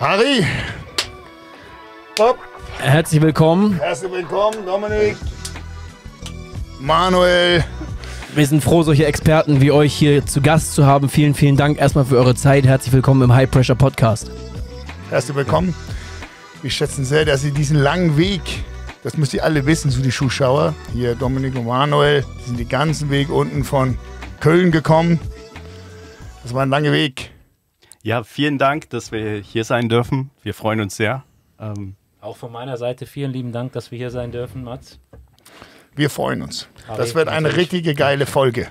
Harry. Bob. Herzlich willkommen. Herzlich willkommen, Dominik. Manuel. Wir sind froh, solche Experten wie euch hier zu Gast zu haben. Vielen, vielen Dank erstmal für eure Zeit. Herzlich willkommen im High Pressure Podcast. Herzlich willkommen. Wir schätzen sehr, dass Sie diesen langen Weg, das müsst ihr alle wissen, so die Zuschauer, hier Dominik und Manuel, die sind den ganzen Weg unten von Köln gekommen. Das war ein langer Weg. Ja, vielen Dank, dass wir hier sein dürfen. Wir freuen uns sehr. Ähm Auch von meiner Seite vielen lieben Dank, dass wir hier sein dürfen, Mats. Wir freuen uns. Das wird eine richtige geile Folge.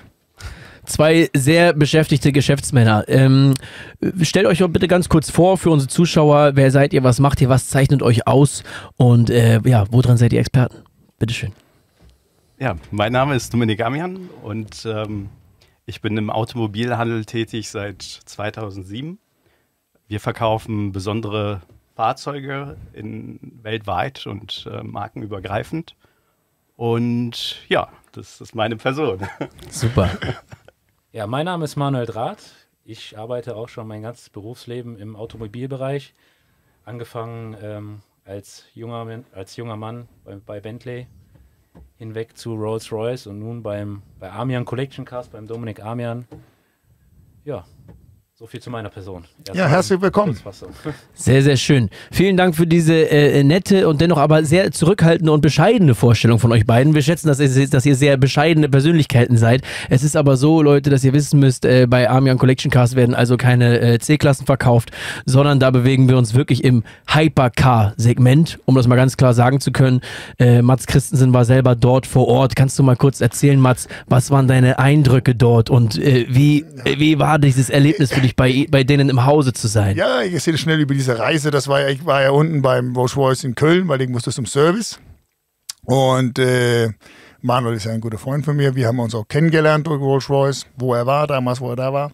Zwei sehr beschäftigte Geschäftsmänner. Ähm, stellt euch doch bitte ganz kurz vor für unsere Zuschauer. Wer seid ihr? Was macht ihr? Was zeichnet euch aus? Und äh, ja, woran seid ihr Experten? Bitteschön. Ja, mein Name ist Dominik Amian und ähm, ich bin im Automobilhandel tätig seit 2007. Wir verkaufen besondere Fahrzeuge in, weltweit und äh, markenübergreifend. Und ja, das ist meine Person. Super. Ja, mein Name ist Manuel Draht. Ich arbeite auch schon mein ganzes Berufsleben im Automobilbereich. Angefangen ähm, als, junger, als junger Mann bei, bei Bentley hinweg zu Rolls-Royce und nun beim, bei Amian Collection Cars, beim Dominik Amian. Ja, so viel zu meiner Person. Erst ja, herzlich willkommen. Sehr, sehr schön. Vielen Dank für diese äh, nette und dennoch aber sehr zurückhaltende und bescheidene Vorstellung von euch beiden. Wir schätzen, dass ihr, dass ihr sehr bescheidene Persönlichkeiten seid. Es ist aber so, Leute, dass ihr wissen müsst, äh, bei Armian Collection Cars werden also keine äh, C-Klassen verkauft, sondern da bewegen wir uns wirklich im Hypercar-Segment, um das mal ganz klar sagen zu können. Äh, Mats Christensen war selber dort vor Ort. Kannst du mal kurz erzählen, Mats, was waren deine Eindrücke dort und äh, wie, wie war dieses Erlebnis für dich? Wirklich bei, bei denen im Hause zu sein. Ja, ich erzähle schnell über diese Reise. Das war ich war ja unten beim Rolls Royce in Köln, weil ich musste zum Service. Und äh, Manuel ist ja ein guter Freund von mir. Wir haben uns auch kennengelernt durch Rolls Royce, wo er war, damals, wo er da war.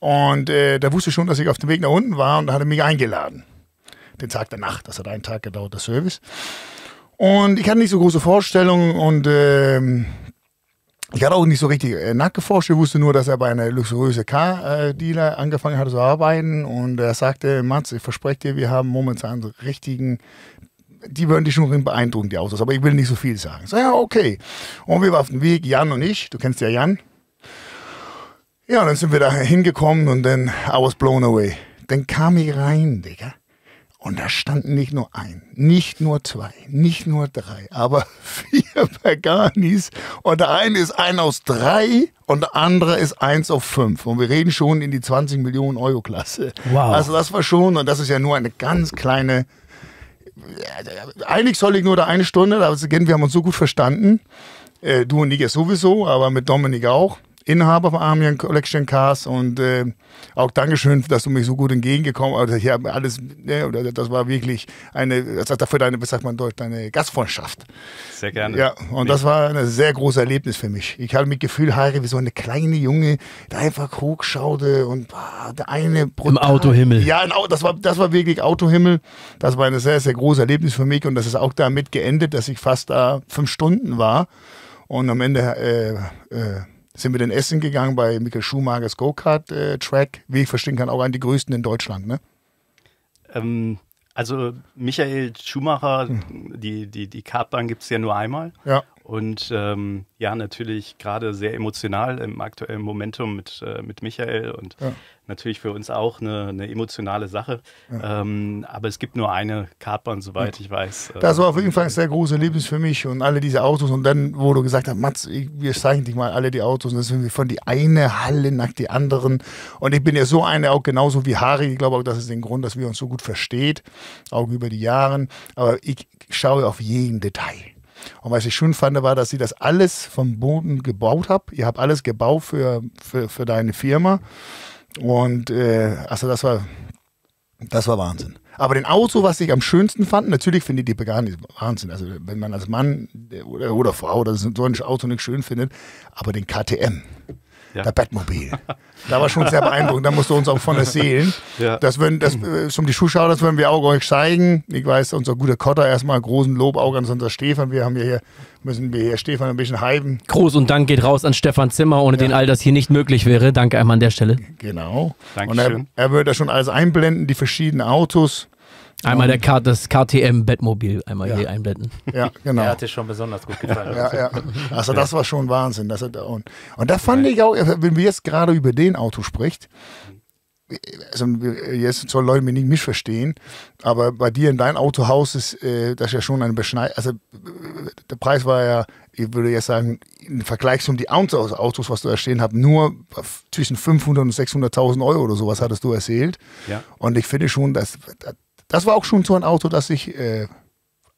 Und äh, da wusste ich schon, dass ich auf dem Weg nach unten war und da hat er mich eingeladen. Den Tag danach. Das hat einen Tag gedauert, der Service. Und ich hatte nicht so große Vorstellungen und äh, ich hatte auch nicht so richtig äh, nachgeforscht. Ich wusste nur, dass er bei einer luxuriösen Car-Dealer angefangen hat zu arbeiten. Und er sagte, Mats, ich verspreche dir, wir haben momentan so richtigen, die würden dich schon beeindrucken, die Autos. Aber ich will nicht so viel sagen. So, ja, okay. Und wir waren auf dem Weg, Jan und ich. Du kennst ja Jan. Ja, dann sind wir da hingekommen und dann I was blown away. Dann kam ich rein, Digga. Und da standen nicht nur ein, nicht nur zwei, nicht nur drei, aber vier Paganis. Und der eine ist ein aus drei und der andere ist eins auf fünf. Und wir reden schon in die 20 Millionen Euro Klasse. Wow. Also das war schon, und das ist ja nur eine ganz kleine, eigentlich soll ich nur da eine Stunde, aber wir haben uns so gut verstanden. Äh, du und ich ja sowieso, aber mit Dominik auch. Inhaber von Armian Collection Cars und äh, auch Dankeschön, dass du mich so gut entgegengekommen bist. Also hier alles, ne, das war wirklich eine, das hat dafür deine, was sagt man Deutsch, deine Gastfreundschaft. Sehr gerne. Ja, und nee. das war ein sehr großes Erlebnis für mich. Ich hatte mich Gefühl, Harry, wie so eine kleine Junge, der einfach hochschaute und boah, der eine brutal, Im Autohimmel. Ja, das war, das war wirklich Autohimmel. Das war ein sehr, sehr großes Erlebnis für mich und das ist auch damit geendet, dass ich fast da fünf Stunden war und am Ende äh, äh, sind wir dann essen gegangen bei Michael Schumachers Go-Kart-Track. Wie ich verstehen kann, auch einen der größten in Deutschland, ne? Ähm, also Michael Schumacher, hm. die, die, die Kartbahn gibt es ja nur einmal. Ja. Und ähm, ja, natürlich gerade sehr emotional im aktuellen Momentum mit, äh, mit Michael und ja. natürlich für uns auch eine, eine emotionale Sache. Ja. Ähm, aber es gibt nur eine Kartbahn, soweit ja. ich weiß. Das war auf jeden Fall ein sehr großes Erlebnis für mich und alle diese Autos. Und dann, wo du gesagt hast, Mats, wir zeigen dich mal alle die Autos. Und das sind wir von die eine Halle nach die anderen. Und ich bin ja so eine auch genauso wie Harry. Ich glaube auch, das ist der Grund, dass wir uns so gut versteht, auch über die Jahre. Aber ich schaue auf jeden Detail. Und was ich schön fand, war, dass sie das alles vom Boden gebaut haben. Ihr habt alles gebaut für, für, für deine Firma. Und äh, also das war, das war Wahnsinn. Aber den Auto, was ich am schönsten fand, natürlich finde ich die Pagani Wahnsinn. Also wenn man als Mann oder, oder Frau das so ein Auto nicht schön findet, aber den KTM ja. der Batmobil. da war schon sehr beeindruckend. Da musst du uns auch von erzählen. Ja. Das würden, das, äh, zum die Zuschauer, das würden wir auch euch zeigen. Ich weiß, unser guter Kotter erstmal großen Lob auch an unser Stefan. Wir haben hier, müssen wir hier Stefan ein bisschen heiben. Groß und Dank geht raus an Stefan Zimmer, ohne ja. den all das hier nicht möglich wäre. Danke einmal an der Stelle. Genau. Dankeschön. Und er, er würde da schon alles einblenden, die verschiedenen Autos. Einmal der K das KTM Bettmobil einmal Ja. hier einblenden. Ja, genau. Der hat dir schon besonders gut gefallen. Ja, ja. Also das war schon Wahnsinn. Das hat, und, und da fand ich auch, wenn wir jetzt gerade über den Auto spricht, also jetzt soll Leute mich nicht missverstehen, aber bei dir in dein Autohaus ist äh, das ja schon ein Beschneid, also äh, der Preis war ja, ich würde jetzt sagen, im Vergleich zu die Autos, Autos, was du da stehen hast, nur zwischen 500 und 600.000 Euro oder sowas hattest du erzählt. Ja. Und ich finde schon, dass das war auch schon so ein Auto, das ich äh,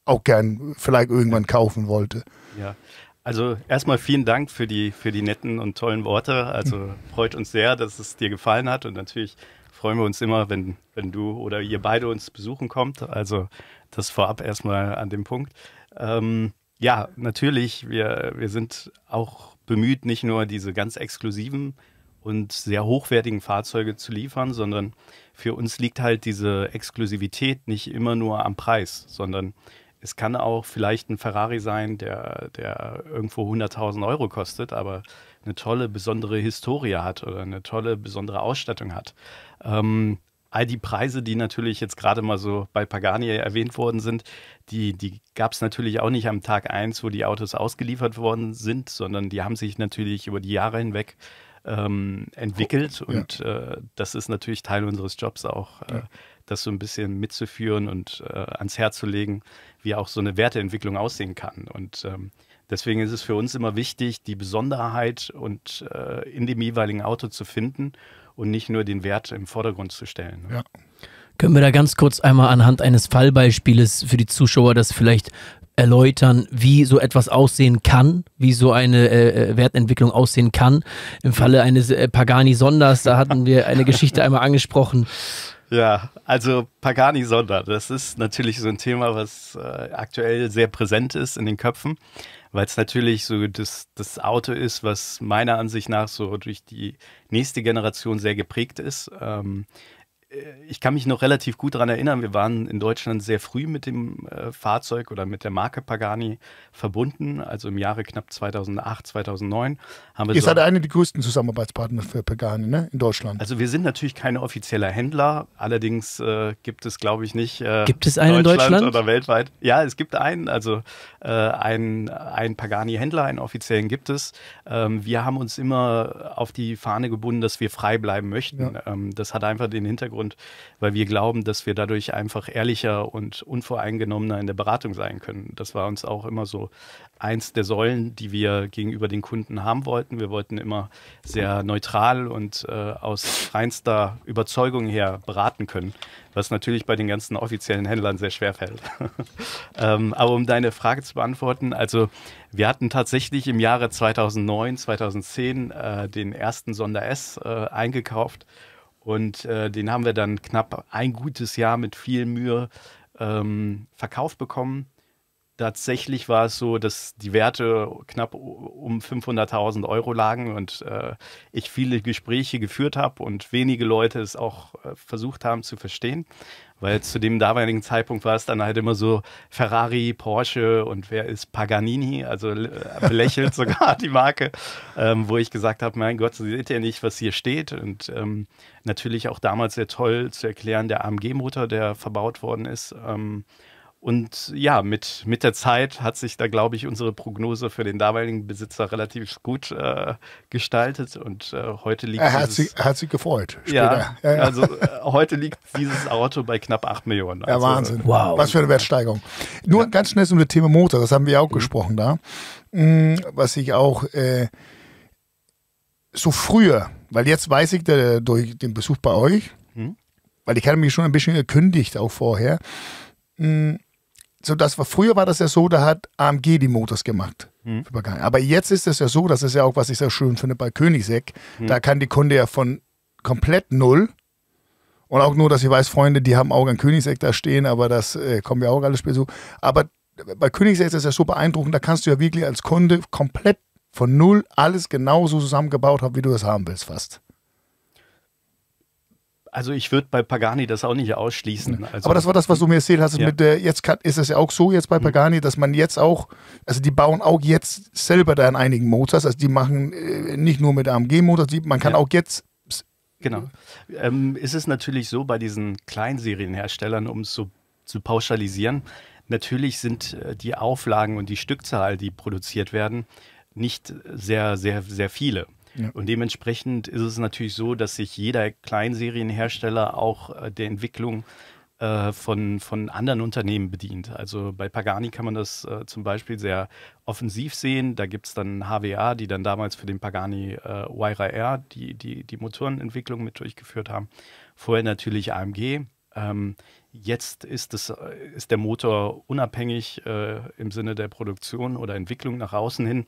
auch gern vielleicht irgendwann kaufen wollte. Ja, also erstmal vielen Dank für die, für die netten und tollen Worte. Also freut uns sehr, dass es dir gefallen hat und natürlich freuen wir uns immer, wenn, wenn du oder ihr beide uns besuchen kommt. Also das vorab erstmal an dem Punkt. Ähm, ja, natürlich, wir, wir sind auch bemüht, nicht nur diese ganz exklusiven und sehr hochwertigen Fahrzeuge zu liefern, sondern für uns liegt halt diese Exklusivität nicht immer nur am Preis, sondern es kann auch vielleicht ein Ferrari sein, der, der irgendwo 100.000 Euro kostet, aber eine tolle, besondere Historie hat oder eine tolle, besondere Ausstattung hat. Ähm, all die Preise, die natürlich jetzt gerade mal so bei Pagani erwähnt worden sind, die, die gab es natürlich auch nicht am Tag eins, wo die Autos ausgeliefert worden sind, sondern die haben sich natürlich über die Jahre hinweg ähm, entwickelt und äh, das ist natürlich Teil unseres Jobs auch, äh, das so ein bisschen mitzuführen und äh, ans Herz zu legen, wie auch so eine Werteentwicklung aussehen kann. Und ähm, deswegen ist es für uns immer wichtig, die Besonderheit und äh, in dem jeweiligen Auto zu finden und nicht nur den Wert im Vordergrund zu stellen. Ja. Können wir da ganz kurz einmal anhand eines Fallbeispieles für die Zuschauer das vielleicht erläutern, wie so etwas aussehen kann, wie so eine äh, Wertentwicklung aussehen kann. Im Falle eines äh, Pagani Sonders, da hatten wir eine Geschichte einmal angesprochen. Ja, also Pagani Sonder, das ist natürlich so ein Thema, was äh, aktuell sehr präsent ist in den Köpfen, weil es natürlich so das, das Auto ist, was meiner Ansicht nach so durch die nächste Generation sehr geprägt ist. Ähm, ich kann mich noch relativ gut daran erinnern, wir waren in Deutschland sehr früh mit dem äh, Fahrzeug oder mit der Marke Pagani verbunden, also im Jahre knapp 2008, 2009 haben wir Ihr so seid einer der größten Zusammenarbeitspartner für Pagani ne? in Deutschland. also wir sind natürlich kein offizieller Händler, allerdings äh, gibt es, glaube ich, nicht. Äh, Gibt es einen in Deutschland? oder weltweit? Ja, es gibt einen, also äh, einen, einen Pagani-Händler, einen offiziellen gibt es. Ähm, wir haben uns immer auf die Fahne gebunden, dass wir frei bleiben möchten. Ähm, das hat einfach den Hintergrund, weil wir glauben, dass wir dadurch einfach ehrlicher und unvoreingenommener in der Beratung sein können. Das war uns auch immer so eins der Säulen, die wir gegenüber den Kunden haben wollten. Wir wollten immer sehr neutral und äh, aus reinster Überzeugung her beraten können, was natürlich bei den ganzen offiziellen Händlern sehr schwer fällt. ähm, aber um deine Frage zu beantworten, also wir hatten tatsächlich im Jahre 2009, 2010 äh, den ersten Sonder S äh, eingekauft und äh, den haben wir dann knapp ein gutes Jahr mit viel Mühe ähm, verkauft bekommen. Tatsächlich war es so, dass die Werte knapp um 500.000 Euro lagen und äh, ich viele Gespräche geführt habe und wenige Leute es auch äh, versucht haben zu verstehen, weil zu dem damaligen Zeitpunkt war es dann halt immer so Ferrari, Porsche und wer ist Paganini, also äh, belächelt sogar die Marke, ähm, wo ich gesagt habe, mein Gott, seht ja nicht, was hier steht? Und ähm, natürlich auch damals sehr toll zu erklären, der AMG-Motor, der verbaut worden ist. Ähm, und ja, mit, mit der Zeit hat sich da, glaube ich, unsere Prognose für den damaligen Besitzer relativ gut äh, gestaltet. Und äh, heute liegt er hat dieses, sich, er hat sich gefreut. ja, ja, ja. also äh, heute liegt dieses Auto bei knapp 8 Millionen. Ja, Also, Wahnsinn. Wow. Was für eine Wertsteigerung. Nur ganz schnell zum Thema Motor, das haben wir auch gesprochen da. Mm, Was ich auch äh, so früher, weil jetzt weiß ich da, durch den Besuch bei euch, Mhm. weil ich hatte mich schon ein bisschen gekündigt auch vorher. Mm, So das war früher war das ja so, da hat AMG die Motors gemacht. Mhm. Aber jetzt ist es ja so, das ist ja auch, was ich sehr schön finde bei Koenigsegg, Mhm. da kann die Kunde ja von komplett null und auch nur, dass ich weiß, Freunde, die haben auch ein Königsegg da stehen, aber das äh, kommen wir auch alles später so. Aber bei Königsegg ist das ja so beeindruckend, da kannst du ja wirklich als Kunde komplett von null alles genauso zusammengebaut haben, wie du es haben willst, fast. Also ich würde bei Pagani das auch nicht ausschließen. Also, aber das war das, was du mir erzählt hast. Ja. Mit der, jetzt kann, ist es ja auch so jetzt bei Pagani, dass man jetzt auch, also die bauen auch jetzt selber da in einigen Motors, also die machen äh, nicht nur mit AMG-Motors, man kann Ja. auch jetzt Genau. Ähm, ist es natürlich so bei diesen Kleinserienherstellern, um es so zu pauschalisieren, natürlich sind äh, die Auflagen und die Stückzahl, die produziert werden, nicht sehr, sehr, sehr viele. Und dementsprechend ist es natürlich so, dass sich jeder Kleinserienhersteller auch äh, der Entwicklung äh, von, von anderen Unternehmen bedient. Also bei Pagani kann man das äh, zum Beispiel sehr offensiv sehen. Da gibt es dann HWA, die dann damals für den Pagani äh, Huayra die, die, die Motorenentwicklung mit durchgeführt haben. Vorher natürlich AMG. Ähm, jetzt ist, es, äh, ist der Motor unabhängig äh, im Sinne der Produktion oder Entwicklung nach außen hin.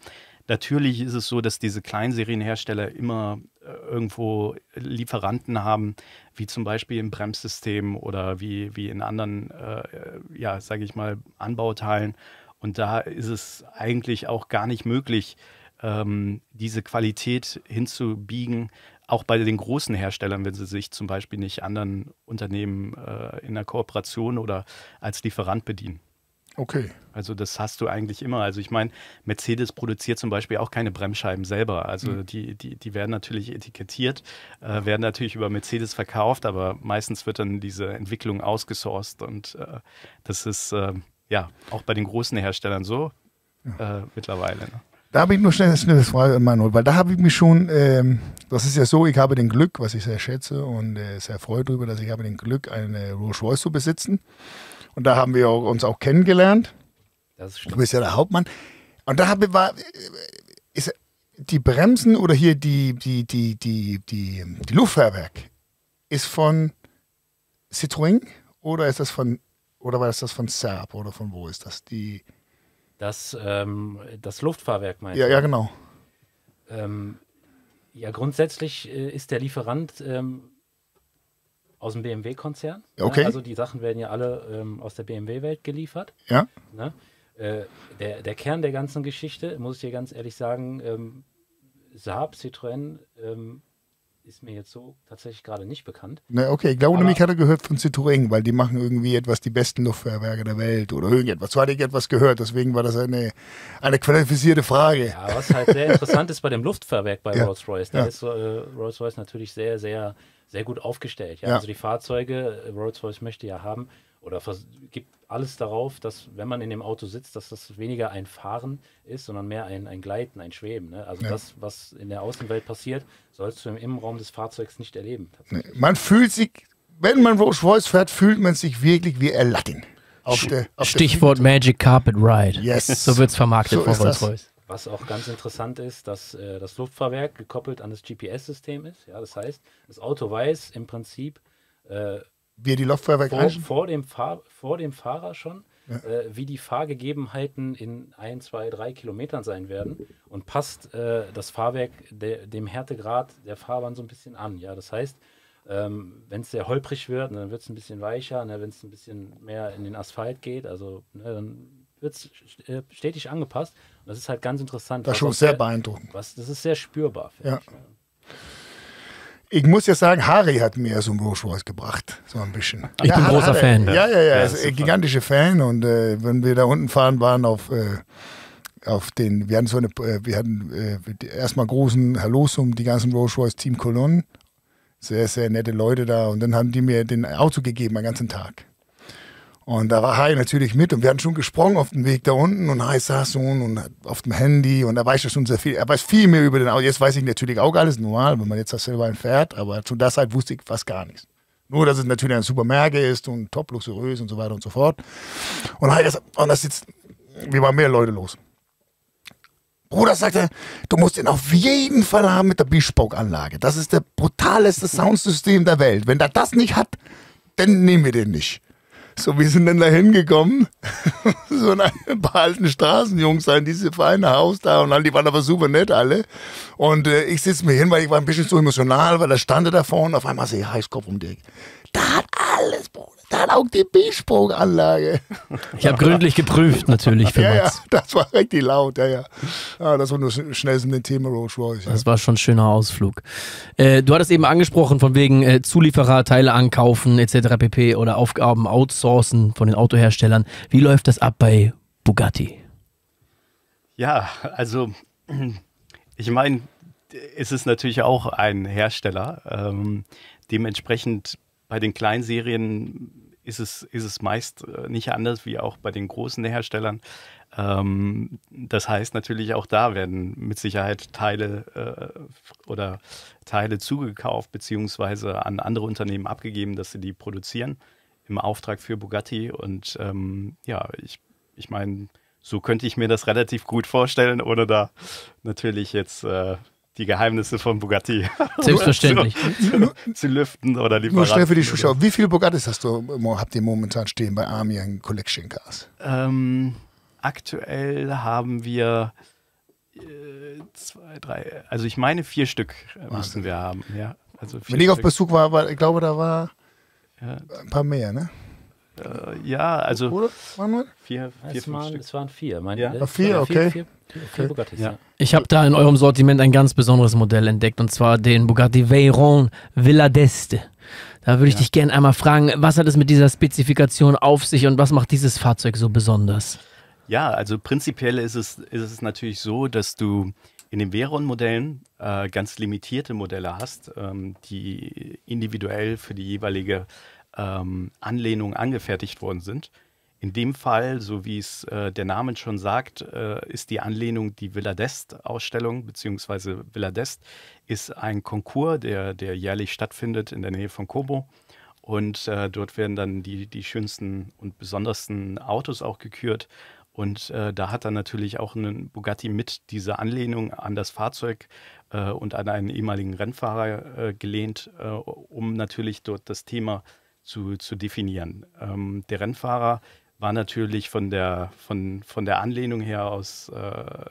Natürlich ist es so, dass diese Kleinserienhersteller immer äh, irgendwo Lieferanten haben, wie zum Beispiel im Bremssystem oder wie, wie in anderen, äh, ja, sage ich mal, Anbauteilen. Und da ist es eigentlich auch gar nicht möglich, ähm, diese Qualität hinzubiegen, auch bei den großen Herstellern, wenn sie sich zum Beispiel nicht anderen Unternehmen äh, in der Kooperation oder als Lieferant bedienen. Okay. Also das hast du eigentlich immer. Also ich meine, Mercedes produziert zum Beispiel auch keine Bremsscheiben selber. Also mhm. die, die, die werden natürlich etikettiert, äh, werden natürlich über Mercedes verkauft, aber meistens wird dann diese Entwicklung ausgesourced und äh, das ist äh, ja auch bei den großen Herstellern so ja. Äh, mittlerweile. Ne? Da habe ich nur schnell eine schnelle Frage, Manuel, weil da habe ich mich schon, ähm, das ist ja so, ich habe den Glück, was ich sehr schätze und äh, sehr freue darüber, dass ich habe den Glück, eine Rolls Royce zu besitzen. Und da haben wir uns auch kennengelernt. du bist ja der Hauptmann. Und da habe, war, ist, die Bremsen oder hier die, die, die, die, die, die Luftfahrwerk ist von Citroën oder ist das von oder war das von Saab oder von wo ist das? Die das, ähm, das Luftfahrwerk meinst ja, du? Ja, genau. Ähm, ja, grundsätzlich äh, ist der Lieferant ähm, aus dem BMW-Konzern. Ne? Okay. Ne? Also die Sachen werden ja alle ähm, aus der BMW-Welt geliefert. Ja. Ne? Äh, der, der Kern der ganzen Geschichte, muss ich dir ganz ehrlich sagen, ähm, Saab, Citroën, ähm, ist mir jetzt so tatsächlich gerade nicht bekannt. Ne, okay, ich glaube nämlich, ich hatte gehört von Citroën, weil die machen irgendwie etwas die besten Luftfahrwerke der Welt oder irgendetwas. So hatte ich etwas gehört, deswegen war das eine, eine qualifizierte Frage. Ja, was halt sehr interessant ist bei dem Luftfahrwerk bei ja. Rolls-Royce, da ja. ist äh, Rolls-Royce natürlich sehr, sehr sehr gut aufgestellt. Ja? ja. Also die Fahrzeuge, äh, Rolls-Royce möchte ja haben oder gibt alles darauf, dass wenn man in dem Auto sitzt, dass das weniger ein Fahren ist, sondern mehr ein, ein Gleiten, ein Schweben. Ne? Also ja. das, was in der Außenwelt passiert, sollst du im Innenraum des Fahrzeugs nicht erleben. Man fühlt sich, wenn man Rolls-Royce fährt, fühlt man sich wirklich wie Aladdin. Auf der, auf Stichwort Magic Carpet Ride. Yes. So wird es vermarktet so von Rolls-Royce. Was auch ganz interessant ist, dass äh, das Luftfahrwerk gekoppelt an das GPS-System ist. Ja, das heißt, das Auto weiß im Prinzip, äh, wie die Luftfahrwerk vor, vor, dem Fahr vor dem Fahrer schon, ja. äh, wie die Fahrgegebenheiten in ein, zwei, drei Kilometern sein werden und passt äh, das Fahrwerk de dem Härtegrad der Fahrbahn so ein bisschen an. Ja, das heißt, ähm, wenn es sehr holprig wird, dann wird es ein bisschen weicher. Ne, wenn es ein bisschen mehr in den Asphalt geht, also ne, dann wird es äh, stetig angepasst. Und das ist halt ganz interessant. Das ist schon sehr beeindruckend. Was, das ist sehr spürbar. Ja. Ich, ich muss ja sagen, Harry hat mir so ein Rolls Royce gebracht, so ein bisschen. Ich ja, bin großer Harry, Fan. Ja, ja, ja, ja ein gigantischer Fan. Und äh, wenn wir da unten fahren waren auf, äh, auf den, wir hatten so eine, äh, wir hatten äh, erstmal großen Hallos um die ganzen Rolls Royce Team Kolonnen. Sehr, sehr nette Leute da. Und dann haben die mir den Auto gegeben, den ganzen Tag. Und da war Hai natürlich mit und wir hatten schon gesprochen auf dem Weg da unten und Hai saß so und auf dem Handy und da weiß er schon sehr viel. Er weiß viel mehr über den Auto. Jetzt weiß ich natürlich auch alles normal, wenn man jetzt das selber fährt, aber zu der Zeit wusste ich fast gar nichts. Nur, dass es natürlich ein super Märge ist und top luxuriös und so weiter und so fort. Und Hai, und das jetzt, wir waren mehr Leute los. Bruder sagte, du musst ihn auf jeden Fall haben mit der Bespoke-Anlage. Das ist der brutalste Soundsystem der Welt. Wenn er das nicht hat, dann nehmen wir den nicht. So, wir sind dann da hingekommen. so ein paar alten Straßenjungs in diese feine Haus da und all, die waren aber super nett alle. Und äh, ich sitze mir hin, weil ich war ein bisschen so emotional, weil da stand da vorne auf einmal sehe ich Heißkopf um dich. Da hat alles, Bruder. Da hat auch die B-Sprung-Anlage. Ich habe gründlich geprüft, natürlich. Für ja, ja, das war richtig laut, ja, ja. ja das war nur schnell so ein Thema Rolls Royce. Ja. Das war schon ein schöner Ausflug. Äh, du hattest eben angesprochen, von wegen äh, Zulieferer, Teile ankaufen, etc. pp. oder Aufgaben outsourcen von den Autoherstellern. Wie läuft das ab bei Bugatti? Ja, also ich meine, ist es natürlich auch ein Hersteller. Ähm, dementsprechend bei den Kleinserien ist es, ist es meist äh, nicht anders wie auch bei den großen Herstellern. Ähm, das heißt natürlich auch da werden mit Sicherheit Teile äh, oder Teile zugekauft beziehungsweise an andere Unternehmen abgegeben, dass sie die produzieren im Auftrag für Bugatti. Und ähm, ja, ich, ich meine, so könnte ich mir das relativ gut vorstellen, ohne da natürlich jetzt äh, die Geheimnisse von Bugatti Selbstverständlich. zu, zu, lüften oder Lieferanten. Nur schnell für die Zuschauer, wie viele Bugattis hast du, habt ihr momentan stehen bei Army Collection Cars? Ähm, aktuell haben wir äh, zwei, drei, also ich meine vier Stück äh, müssen wir haben, ja. Also Wenn ich auf Besuch war, war, ich glaube, da war ja. ein paar mehr, ne? Äh, ja, also Oder? Waren vier, vier es, waren, es waren vier. Mein, ja. Äh, vier, okay. Vier, vier, vier Bugattis, ja. Ich habe da in eurem Sortiment ein ganz besonderes Modell entdeckt und zwar den Bugatti Veyron Villa d'Este. Da würde ich dich gerne einmal fragen, was hat es mit dieser Spezifikation auf sich und was macht dieses Fahrzeug so besonders? Ja, also prinzipiell ist es, ist es natürlich so, dass du in den Veyron-Modellen äh, ganz limitierte Modelle hast, ähm, die individuell für die jeweilige ähm, Anlehnung angefertigt worden sind. In dem Fall, so wie es äh, der Name schon sagt, äh, ist die Anlehnung die Villa d'Est-Ausstellung, beziehungsweise Villa d'Est ist ein Konkurs, der, der jährlich stattfindet in der Nähe von Cobo. Und äh, dort werden dann die, die schönsten und besondersten Autos auch gekürt. Und äh, da hat er natürlich auch einen Bugatti mit dieser Anlehnung an das Fahrzeug äh, und an einen ehemaligen Rennfahrer äh, gelehnt, äh, um natürlich dort das Thema zu, zu definieren. Ähm, der Rennfahrer war natürlich von der, von, von der Anlehnung her aus äh, äh,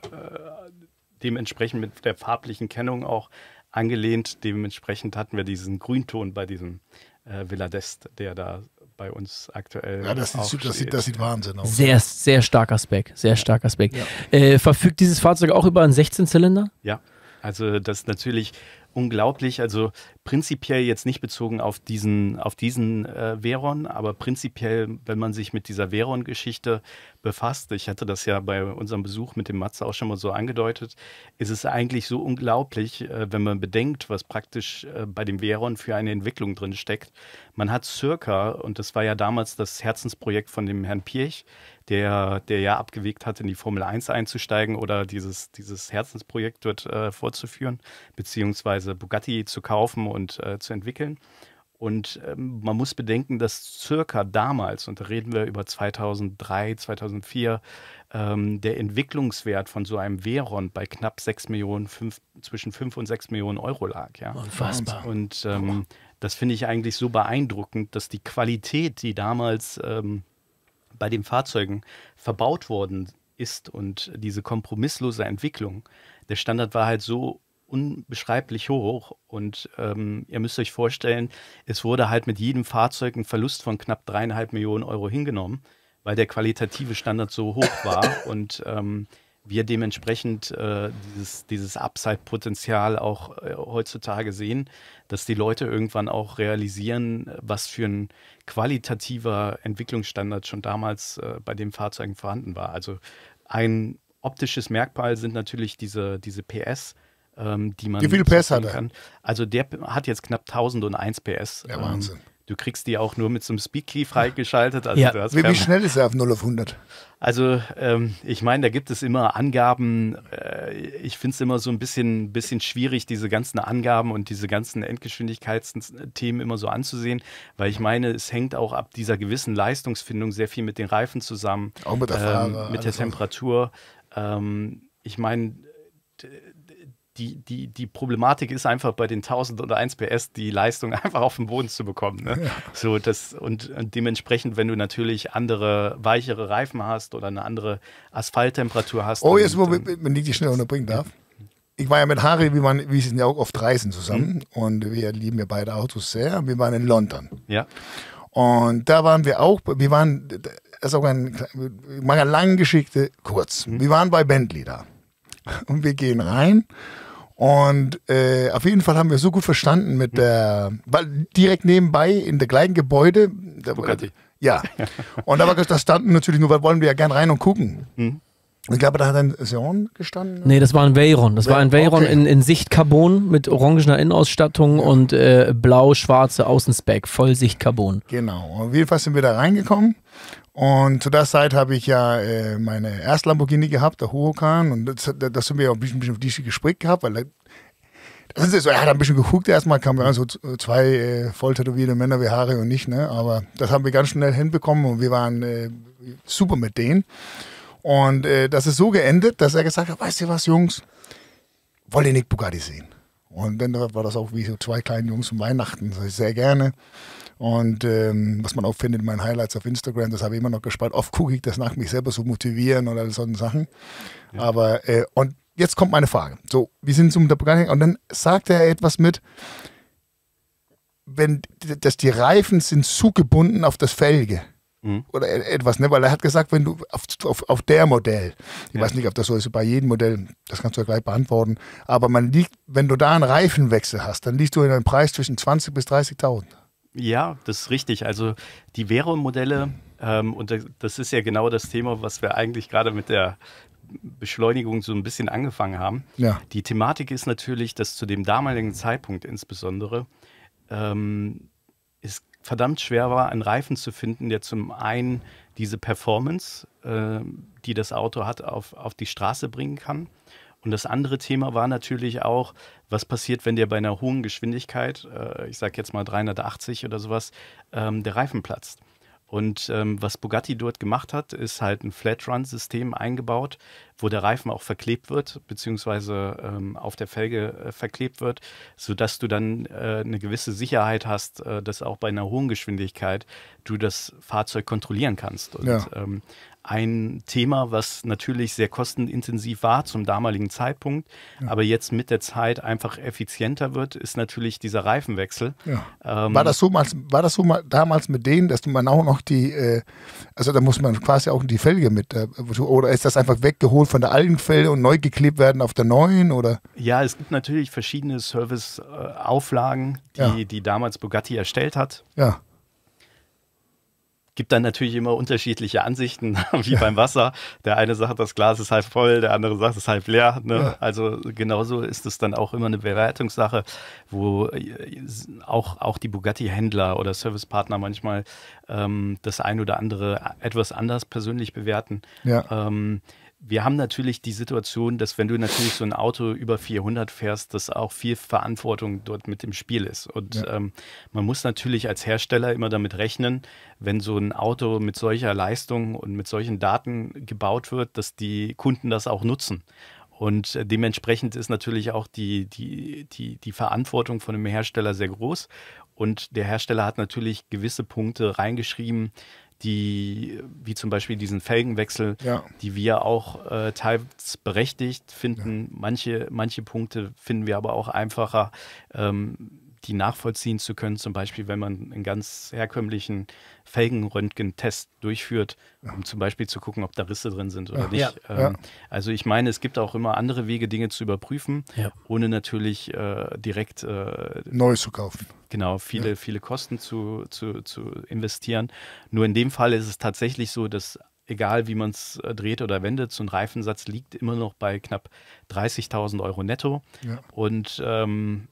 dementsprechend mit der farblichen Kennung auch angelehnt. Dementsprechend hatten wir diesen Grünton bei diesem äh, Villa d'Est, der da bei uns aktuell. Ja, das, sieht, das, sieht, das sieht Wahnsinn aus. Sehr, sehr starker Spec. Sehr starker Spec. Ja. Äh, verfügt dieses Fahrzeug auch über einen 16-Zylinder? Ja, also das ist natürlich unglaublich. Also prinzipiell jetzt nicht bezogen auf diesen, auf diesen äh, Veron, aber prinzipiell, wenn man sich mit dieser Veron-Geschichte befasst, ich hatte das ja bei unserem Besuch mit dem Matze auch schon mal so angedeutet, ist es eigentlich so unglaublich, äh, wenn man bedenkt, was praktisch äh, bei dem Veron für eine Entwicklung drin steckt. Man hat circa, und das war ja damals das Herzensprojekt von dem Herrn Pirch, der, der ja abgewegt hat, in die Formel 1 einzusteigen oder dieses, dieses Herzensprojekt dort äh, fortzuführen, beziehungsweise Bugatti zu kaufen und äh, zu entwickeln. Und ähm, man muss bedenken, dass circa damals, und da reden wir über 2003, 2004, ähm, der Entwicklungswert von so einem Veron bei knapp 6 Millionen, 5, zwischen 5 und 6 Millionen Euro lag. Ja. Unfassbar. Und ähm, das finde ich eigentlich so beeindruckend, dass die Qualität, die damals ähm, bei den Fahrzeugen verbaut worden ist und diese kompromisslose Entwicklung, der Standard war halt so unbeschreiblich hoch und ähm, ihr müsst euch vorstellen, es wurde halt mit jedem Fahrzeug ein Verlust von knapp dreieinhalb Millionen Euro hingenommen, weil der qualitative Standard so hoch war und ähm, wir dementsprechend äh, dieses, dieses Upside-Potenzial auch äh, heutzutage sehen, dass die Leute irgendwann auch realisieren, was für ein qualitativer Entwicklungsstandard schon damals äh, bei den Fahrzeugen vorhanden war. Also ein optisches Merkmal sind natürlich diese, diese PS, ähm, die man. Wie viel PS hat er? Kann. Also der hat jetzt knapp 1001 PS. Ja, Wahnsinn. Du kriegst die auch nur mit so einem Speedkey freigeschaltet. Also ja. wie, wie, schnell ist er auf 0 auf 100? Also ähm, ich meine, da gibt es immer Angaben. Äh, ich finde es immer so ein bisschen, bisschen schwierig, diese ganzen Angaben und diese ganzen Endgeschwindigkeitsthemen immer so anzusehen, weil ich meine, es hängt auch ab dieser gewissen Leistungsfindung sehr viel mit den Reifen zusammen. Auch mit der Fahrer, ähm, Mit der Temperatur. Ähm, ich meine, die, die, die Problematik ist einfach bei den 1000 oder 1 PS die Leistung einfach auf den Boden zu bekommen. Ne? Ja. So, das, und, und, dementsprechend, wenn du natürlich andere, weichere Reifen hast oder eine andere Asphalttemperatur hast. Oh, jetzt, wo, wenn ich dich schnell unterbringen darf. Ich war ja mit Harry, wir, waren, wir sind ja auch oft reisen zusammen mhm. und wir lieben ja beide Autos sehr. Wir waren in London. Ja. Und da waren wir auch, wir waren, das ist auch ein, ich mache eine lange Geschichte kurz. Mhm. Wir waren bei Bentley da. Und wir gehen rein und äh, auf jeden Fall haben wir so gut verstanden mit der, weil direkt nebenbei in der gleichen Gebäude. Bugatti. Ja. Und da, war, da standen natürlich nur, weil wollen wir ja gern rein und gucken. Mhm. Ich glaube, da hat ein Sion gestanden. Nee, das war ein Veyron. Das war ein Veyron Okay. in, in Sichtcarbon mit orangener Innenausstattung und äh, blau-schwarze Außenspec, Vollsicht-Carbon. Genau. Auf jeden Fall sind wir da reingekommen. Und zu der Zeit habe ich ja äh, meine erste Lamborghini gehabt, der Huracan. Und das, das sind wir ja ein bisschen, ein bisschen auf dieses Gespräch gehabt, weil er, das ist so, er hat ein bisschen geguckt. Erstmal kamen wir so zwei äh, voll tätowierte Männer wie Harry und ich, ne? Aber das haben wir ganz schnell hinbekommen und wir waren äh, super mit denen. Und äh, das ist so geendet, dass er gesagt hat, weißt du was, Jungs, wollt ihr nicht Bugatti sehen? Und dann war das auch wie so zwei kleine Jungs von Weihnachten, das ich sehr gerne. Und ähm, was man auch findet in meinen Highlights auf Instagram, das habe ich immer noch gespart. Oft gucke ich das nach, mich selber so motivieren oder all solche Sachen. Aber, äh, und jetzt kommt meine Frage. So, wir sind der Bugatti und dann sagt er etwas mit, wenn, dass die Reifen sind zugebunden auf das Felge Mhm. oder e- etwas, ne? Weil er hat gesagt, wenn du auf, auf, auf der Modell, ich Ja. weiß nicht, ob das so ist bei jedem Modell, das kannst du ja gleich beantworten, aber man liegt, wenn du da einen Reifenwechsel hast, dann liegst du in einem Preis zwischen 20 bis 30.000. Ja, das ist richtig. Also die Vero-Modelle, ähm, und das- das ist ja genau das Thema, was wir eigentlich gerade mit der Beschleunigung so ein bisschen angefangen haben. Ja. Die Thematik ist natürlich, dass zu dem damaligen Zeitpunkt insbesondere ähm, es verdammt schwer war, einen Reifen zu finden, der zum einen diese Performance, äh, die das Auto hat, auf, auf die Straße bringen kann. Und das andere Thema war natürlich auch, was passiert, wenn dir bei einer hohen Geschwindigkeit, äh, ich sage jetzt mal 380 oder sowas, ähm, der Reifen platzt. Und ähm, was Bugatti dort gemacht hat, ist halt ein Flat-Run-System eingebaut, wo der Reifen auch verklebt wird, beziehungsweise ähm, auf der Felge äh, verklebt wird, sodass du dann äh, eine gewisse Sicherheit hast, äh, dass auch bei einer hohen Geschwindigkeit du das Fahrzeug kontrollieren kannst. Und Ja. ähm, ein Thema, was natürlich sehr kostenintensiv war zum damaligen Zeitpunkt, aber jetzt mit der Zeit einfach effizienter wird, ist natürlich dieser Reifenwechsel. Ja. Ähm, War das so mal, war das so mal damals mit denen, dass man auch noch die, äh, also da muss man quasi auch die Felge mit, äh, oder ist das einfach weggeholt von der alten Felge und neu geklebt werden auf der neuen oder? Ja, es gibt natürlich verschiedene Service-Auflagen, die, Ja. die damals Bugatti erstellt hat. Ja, Gibt dann natürlich immer unterschiedliche Ansichten, wie beim Wasser. Der eine sagt, das Glas ist halb voll, der andere sagt, es ist halb leer. Ne? Ja. Also genauso ist es dann auch immer eine Bewertungssache, wo äh, auch, auch die Bugatti-Händler oder Servicepartner manchmal ähm, das ein oder andere etwas anders persönlich bewerten. ja, Ähm, wir haben natürlich die Situation, dass wenn du natürlich so ein Auto über 400 fährst, dass auch viel Verantwortung dort mit im Spiel ist. Und Ja. ähm, man muss natürlich als Hersteller immer damit rechnen, wenn so ein Auto mit solcher Leistung und mit solchen Daten gebaut wird, dass die Kunden das auch nutzen. Und äh, dementsprechend ist natürlich auch die, die, die, die Verantwortung von einem Hersteller sehr groß. Und der Hersteller hat natürlich gewisse Punkte reingeschrieben, die, wie zum Beispiel diesen Felgenwechsel, Ja. die wir auch äh, teils berechtigt finden. Manche, manche Punkte finden wir aber auch einfacher, ähm, die nachvollziehen zu können. Zum Beispiel, wenn man einen ganz herkömmlichen Felgenröntgentest durchführt, um zum Beispiel zu gucken, ob da Risse drin sind oder Ja. nicht. Ja. Ähm, Ja. Also ich meine, es gibt auch immer andere Wege, Dinge zu überprüfen, Ja. ohne natürlich äh, direkt äh, Neues zu kaufen. genau viele, viele Kosten zu, zu, zu investieren. Nur in dem Fall ist es tatsächlich so, dass egal wie man es äh, dreht oder wendet, so ein Reifensatz liegt immer noch bei knapp 30.000 Euro netto. Ja. Und ähm,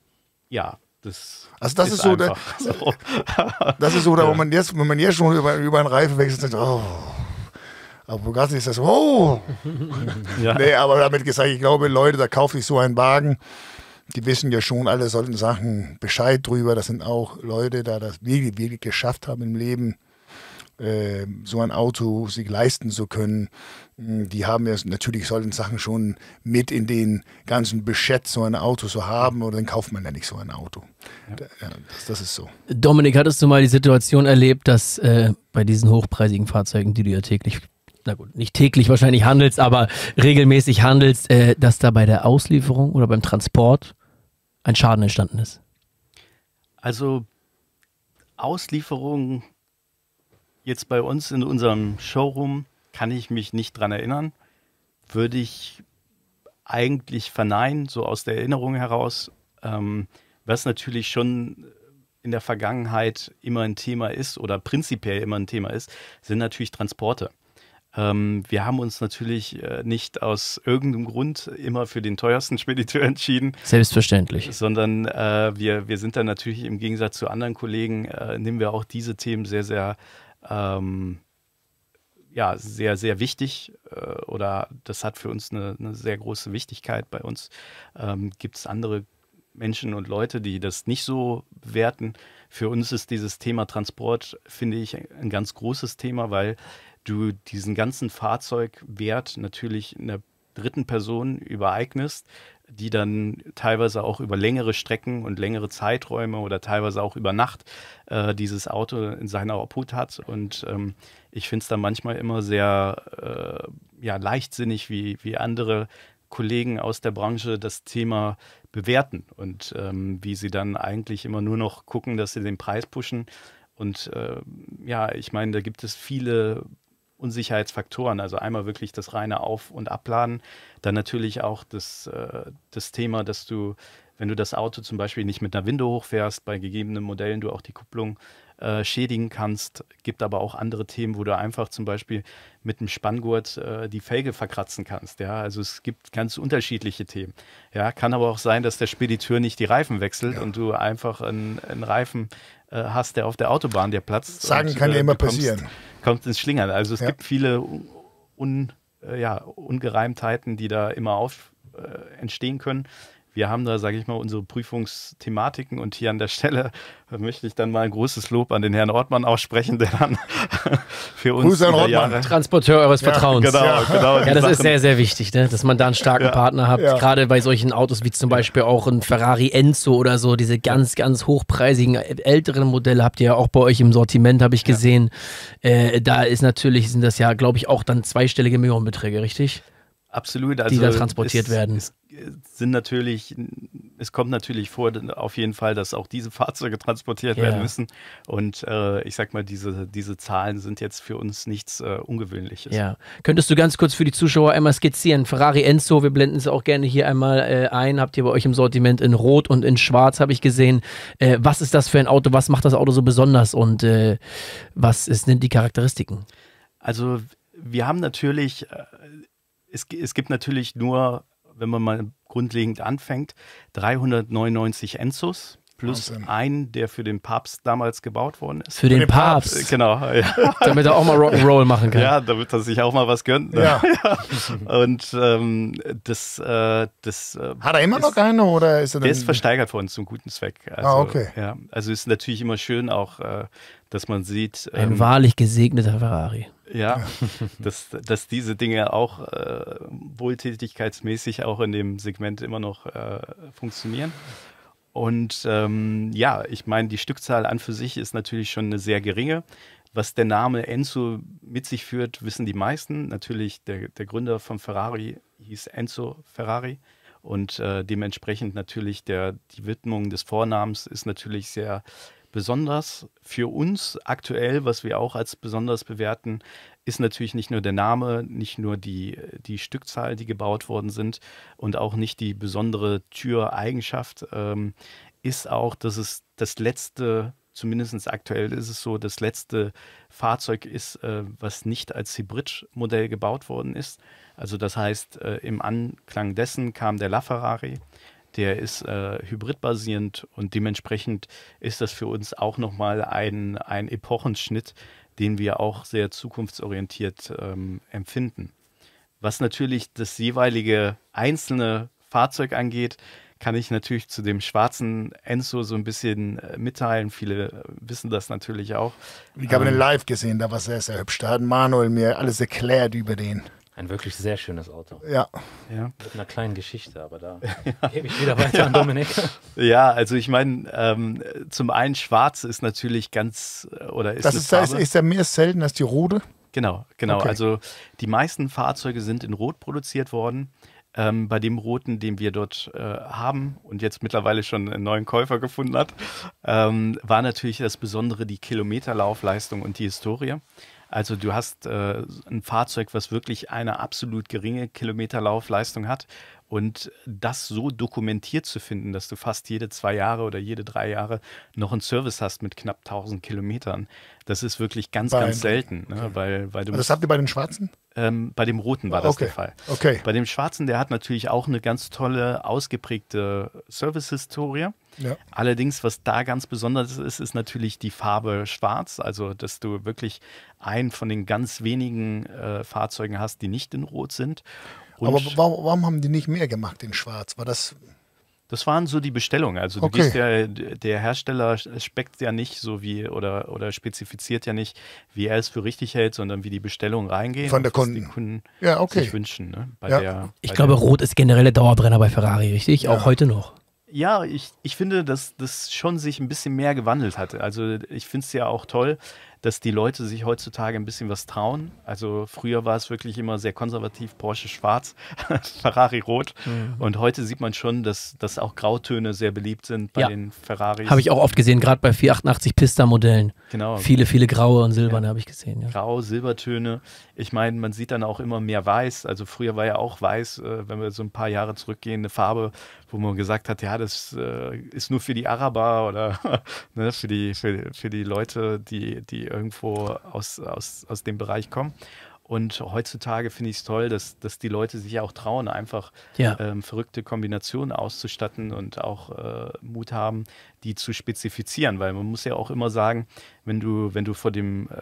ja, das, Also das ist so der- so. Das ist so, da, wo man jetzt, wenn man jetzt schon über, über einen Reifen wechselt, denkt, oh. Aber Bugatti ist das oh. ja. Nee, aber damit gesagt, ich glaube, Leute, da kaufe ich so einen Wagen, die wissen ja schon alle solchen Sachen Bescheid drüber. Das sind auch Leute, da das wirklich, wirklich geschafft haben im Leben, so ein Auto sich leisten zu können. Mm, Die haben ja natürlich solchen Sachen schon mit in den ganzen Beschätz, so ein Auto zu haben, oder dann kauft man ja nicht so ein Auto. Ja, das, das ist so. Dominik, hattest du mal die Situation erlebt, dass äh, bei diesen hochpreisigen Fahrzeugen, die du ja täglich, na gut, nicht täglich wahrscheinlich handelst, aber regelmäßig handelst, äh, dass da bei der Auslieferung oder beim Transport ein Schaden entstanden ist? Also Auslieferung jetzt bei uns in unserem Showroom kann ich mich nicht dran erinnern. Würde ich eigentlich verneinen, so aus der Erinnerung heraus. Ähm, was natürlich schon in der Vergangenheit immer ein Thema ist oder prinzipiell immer ein Thema ist, sind natürlich Transporte. Ähm, wir haben uns natürlich äh, nicht aus irgendeinem Grund immer für den teuersten Spediteur entschieden. Selbstverständlich. Sondern äh, wir, wir sind dann natürlich im Gegensatz zu anderen Kollegen, äh, nehmen wir auch diese Themen sehr, sehr ähm, ja, sehr, sehr wichtig äh, oder das hat für uns eine, eine sehr große Wichtigkeit. Bei uns ähm, gibt es andere Menschen und Leute, die das nicht so bewerten. Für uns ist dieses Thema Transport, finde ich, ein ganz großes Thema, weil du diesen ganzen Fahrzeugwert natürlich einer dritten Person übereignest, die dann teilweise auch über längere Strecken und längere Zeiträume oder teilweise auch über Nacht äh, dieses Auto in seiner Obhut hat. Und ähm, ich finde es dann manchmal immer sehr äh, ja, leichtsinnig, wie, wie andere Kollegen aus der Branche das Thema bewerten und ähm, wie sie dann eigentlich immer nur noch gucken, dass sie den Preis pushen. Und äh, ja, ich meine, da gibt es viele Unsicherheitsfaktoren. Also einmal wirklich das reine Auf- und Abladen, dann natürlich auch das, äh, das Thema, dass du, wenn du das Auto zum Beispiel nicht mit einer Winde hochfährst, bei gegebenen Modellen du auch die Kupplung äh, schädigen kannst. Gibt aber auch andere Themen, wo du einfach zum Beispiel mit einem Spanngurt äh, die Felge verkratzen kannst. Ja, also es gibt ganz unterschiedliche Themen. Ja, kann aber auch sein, dass der Spediteur nicht die Reifen wechselt ja. und du einfach einen, einen Reifen äh, hast, der auf der Autobahn dir platzt. Sagen und, kann ja äh, immer kommst, passieren. Kommt ins Schlingern. Also es Ja. gibt viele un, äh, ja, Ungereimtheiten, die da immer auf entstehen können. Wir haben da, sage ich mal, unsere Prüfungsthematiken und hier an der Stelle möchte ich dann mal ein großes Lob an den Herrn Ortmann aussprechen, der dann für uns Grüße an Ortmann. Jahre Transporteur eures Vertrauens. Genau, Ja. genau. Ja, das ist Sachen- sehr, sehr wichtig, ne? dass man da einen starken Ja. Partner hat. Ja. Gerade bei solchen Autos wie zum Beispiel auch ein Ferrari Enzo oder so, diese ganz, ganz hochpreisigen älteren Modelle habt ihr ja auch bei euch im Sortiment, habe ich gesehen. Äh, da ist natürlich, sind das ja, glaube ich, auch dann zweistellige Millionenbeträge, richtig? Absolut. Also da transportiert es, werden. Es sind natürlich, es kommt natürlich vor, auf jeden Fall, dass auch diese Fahrzeuge transportiert Ja. werden müssen. Und äh, ich sag mal, diese, diese Zahlen sind jetzt für uns nichts äh, Ungewöhnliches. Ja. Könntest du ganz kurz für die Zuschauer einmal skizzieren? Ferrari Enzo, wir blenden es auch gerne hier einmal äh, ein. Habt ihr bei euch im Sortiment in Rot und in Schwarz, habe ich gesehen. Äh, was ist das für ein Auto? Was macht das Auto so besonders? Und äh, was sind die Charakteristiken? Also wir haben natürlich, äh, es, es gibt natürlich nur, wenn man mal grundlegend anfängt, 399 Enzos plus Wahnsinn. einen, der für den Papst damals gebaut worden ist. Für den, den Papst, Papst. Genau, ja. damit er auch mal Rock'n'Roll machen kann. ja, damit er sich auch mal was gönnt. Ne? Ja. Und ähm, das, äh, das äh, Hat er immer ist- noch eine oder ist er Der ist versteigert worden zum guten Zweck. Also, Ah, okay. Ja, also ist natürlich immer schön auch, äh, dass man sieht, Ein ähm, wahrlich gesegneter Ferrari. ja, dass, dass diese Dinge auch äh, wohltätigkeitsmäßig auch in dem Segment immer noch äh, funktionieren. Und ähm, ja, ich meine, die Stückzahl an für sich ist natürlich schon eine sehr geringe. Was der Name Enzo mit sich führt, wissen die meisten. Natürlich, der, der Gründer von Ferrari hieß Enzo Ferrari. Und äh, dementsprechend natürlich der, die Widmung des Vornamens ist natürlich sehr besonders. Für uns aktuell, was wir auch als besonders bewerten, ist natürlich nicht nur der Name, nicht nur die, die Stückzahl, die gebaut worden sind und auch nicht die besondere Türeigenschaft, ähm, ist auch, dass es das letzte, zumindest aktuell ist es so, das letzte Fahrzeug ist, äh, was nicht als Hybridmodell gebaut worden ist. Also das heißt, äh, im Anklang dessen kam der LaFerrari, der ist äh, hybridbasierend und dementsprechend ist das für uns auch nochmal ein, ein Epochenschnitt, den wir auch sehr zukunftsorientiert ähm, empfinden. Was natürlich das jeweilige einzelne Fahrzeug angeht, kann ich natürlich zu dem schwarzen Enzo so ein bisschen äh, mitteilen. Viele äh, wissen das natürlich auch. Ich habe Ähm, den live gesehen, da war sehr, sehr hübsch. Da hat Manuel mir alles erklärt über den. Ein wirklich sehr schönes Auto. Ja, Ja. Mit einer kleinen Geschichte, aber da gebe ich wieder weiter an Dominik. Ja, also ich meine, ähm, zum einen schwarz ist natürlich ganz äh, oder ist das eine ist, das ist, Farbe. ist ja mehr selten als die rote. Genau, genau. Okay. Also die meisten Fahrzeuge sind in Rot produziert worden. Ähm, bei dem Roten, den wir dort äh, haben und jetzt mittlerweile schon einen neuen Käufer gefunden hat, ähm, war natürlich das Besondere die Kilometerlaufleistung und die Historie. Also du hast äh, ein Fahrzeug, was wirklich eine absolut geringe Kilometerlaufleistung hat und das so dokumentiert zu finden, dass du fast jede zwei Jahre oder jede drei Jahre noch einen Service hast mit knapp 1000 Kilometern, das ist wirklich ganz, Bei- ganz selten. Ne? Weil, weil du Das habt ihr bei den Schwarzen? Ähm, bei dem Roten war das okay. der Fall. Okay. Bei dem Schwarzen, der hat natürlich auch eine ganz tolle, ausgeprägte Service-Historie. Ja. Allerdings, was da ganz besonders ist, ist natürlich die Farbe schwarz. Also, dass du wirklich einen von den ganz wenigen äh, Fahrzeugen hast, die nicht in Rot sind. Und Aber warum, warum haben die nicht mehr gemacht in Schwarz? War das. Das waren so die Bestellungen. Also, du Okay. gehst ja, der Hersteller speckt ja nicht so wie oder, oder spezifiziert ja nicht, wie er es für richtig hält, sondern wie die Bestellungen reingehen. Von der Kunden. Die Kunden Ja, okay. sich wünschen. Ne? Bei Ja. der, Ich bei glaube, der, Rot ist generell der Dauerbrenner bei Ferrari, richtig? Auch heute noch. Ja, ich, ich finde, dass das schon sich ein bisschen mehr gewandelt hat. Also ich finde es ja auch toll, dass die Leute sich heutzutage ein bisschen was trauen. Also früher war es wirklich immer sehr konservativ, Porsche schwarz, Ferrari rot. Mhm. Und heute sieht man schon, dass, dass auch Grautöne sehr beliebt sind bei Ja. den Ferraris. Habe ich auch oft gesehen, gerade bei 488 Pista-Modellen. Genau. Viele, viele graue und silberne habe ich gesehen. Ja. Grau, Silbertöne. Ich meine, man sieht dann auch immer mehr Weiß. Also früher war ja auch Weiß, äh, wenn wir so ein paar Jahre zurückgehen, eine Farbe, wo man gesagt hat, ja, das äh, ist nur für die Araber oder ne, für, die, für, für die Leute, die, die irgendwo aus, aus, aus dem Bereich kommen. Und heutzutage finde ich es toll, dass, dass die Leute sich auch trauen, einfach Ja. ähm, verrückte Kombinationen auszustatten und auch äh, Mut haben, die zu spezifizieren. Weil man muss ja auch immer sagen, wenn du, wenn du vor dem äh,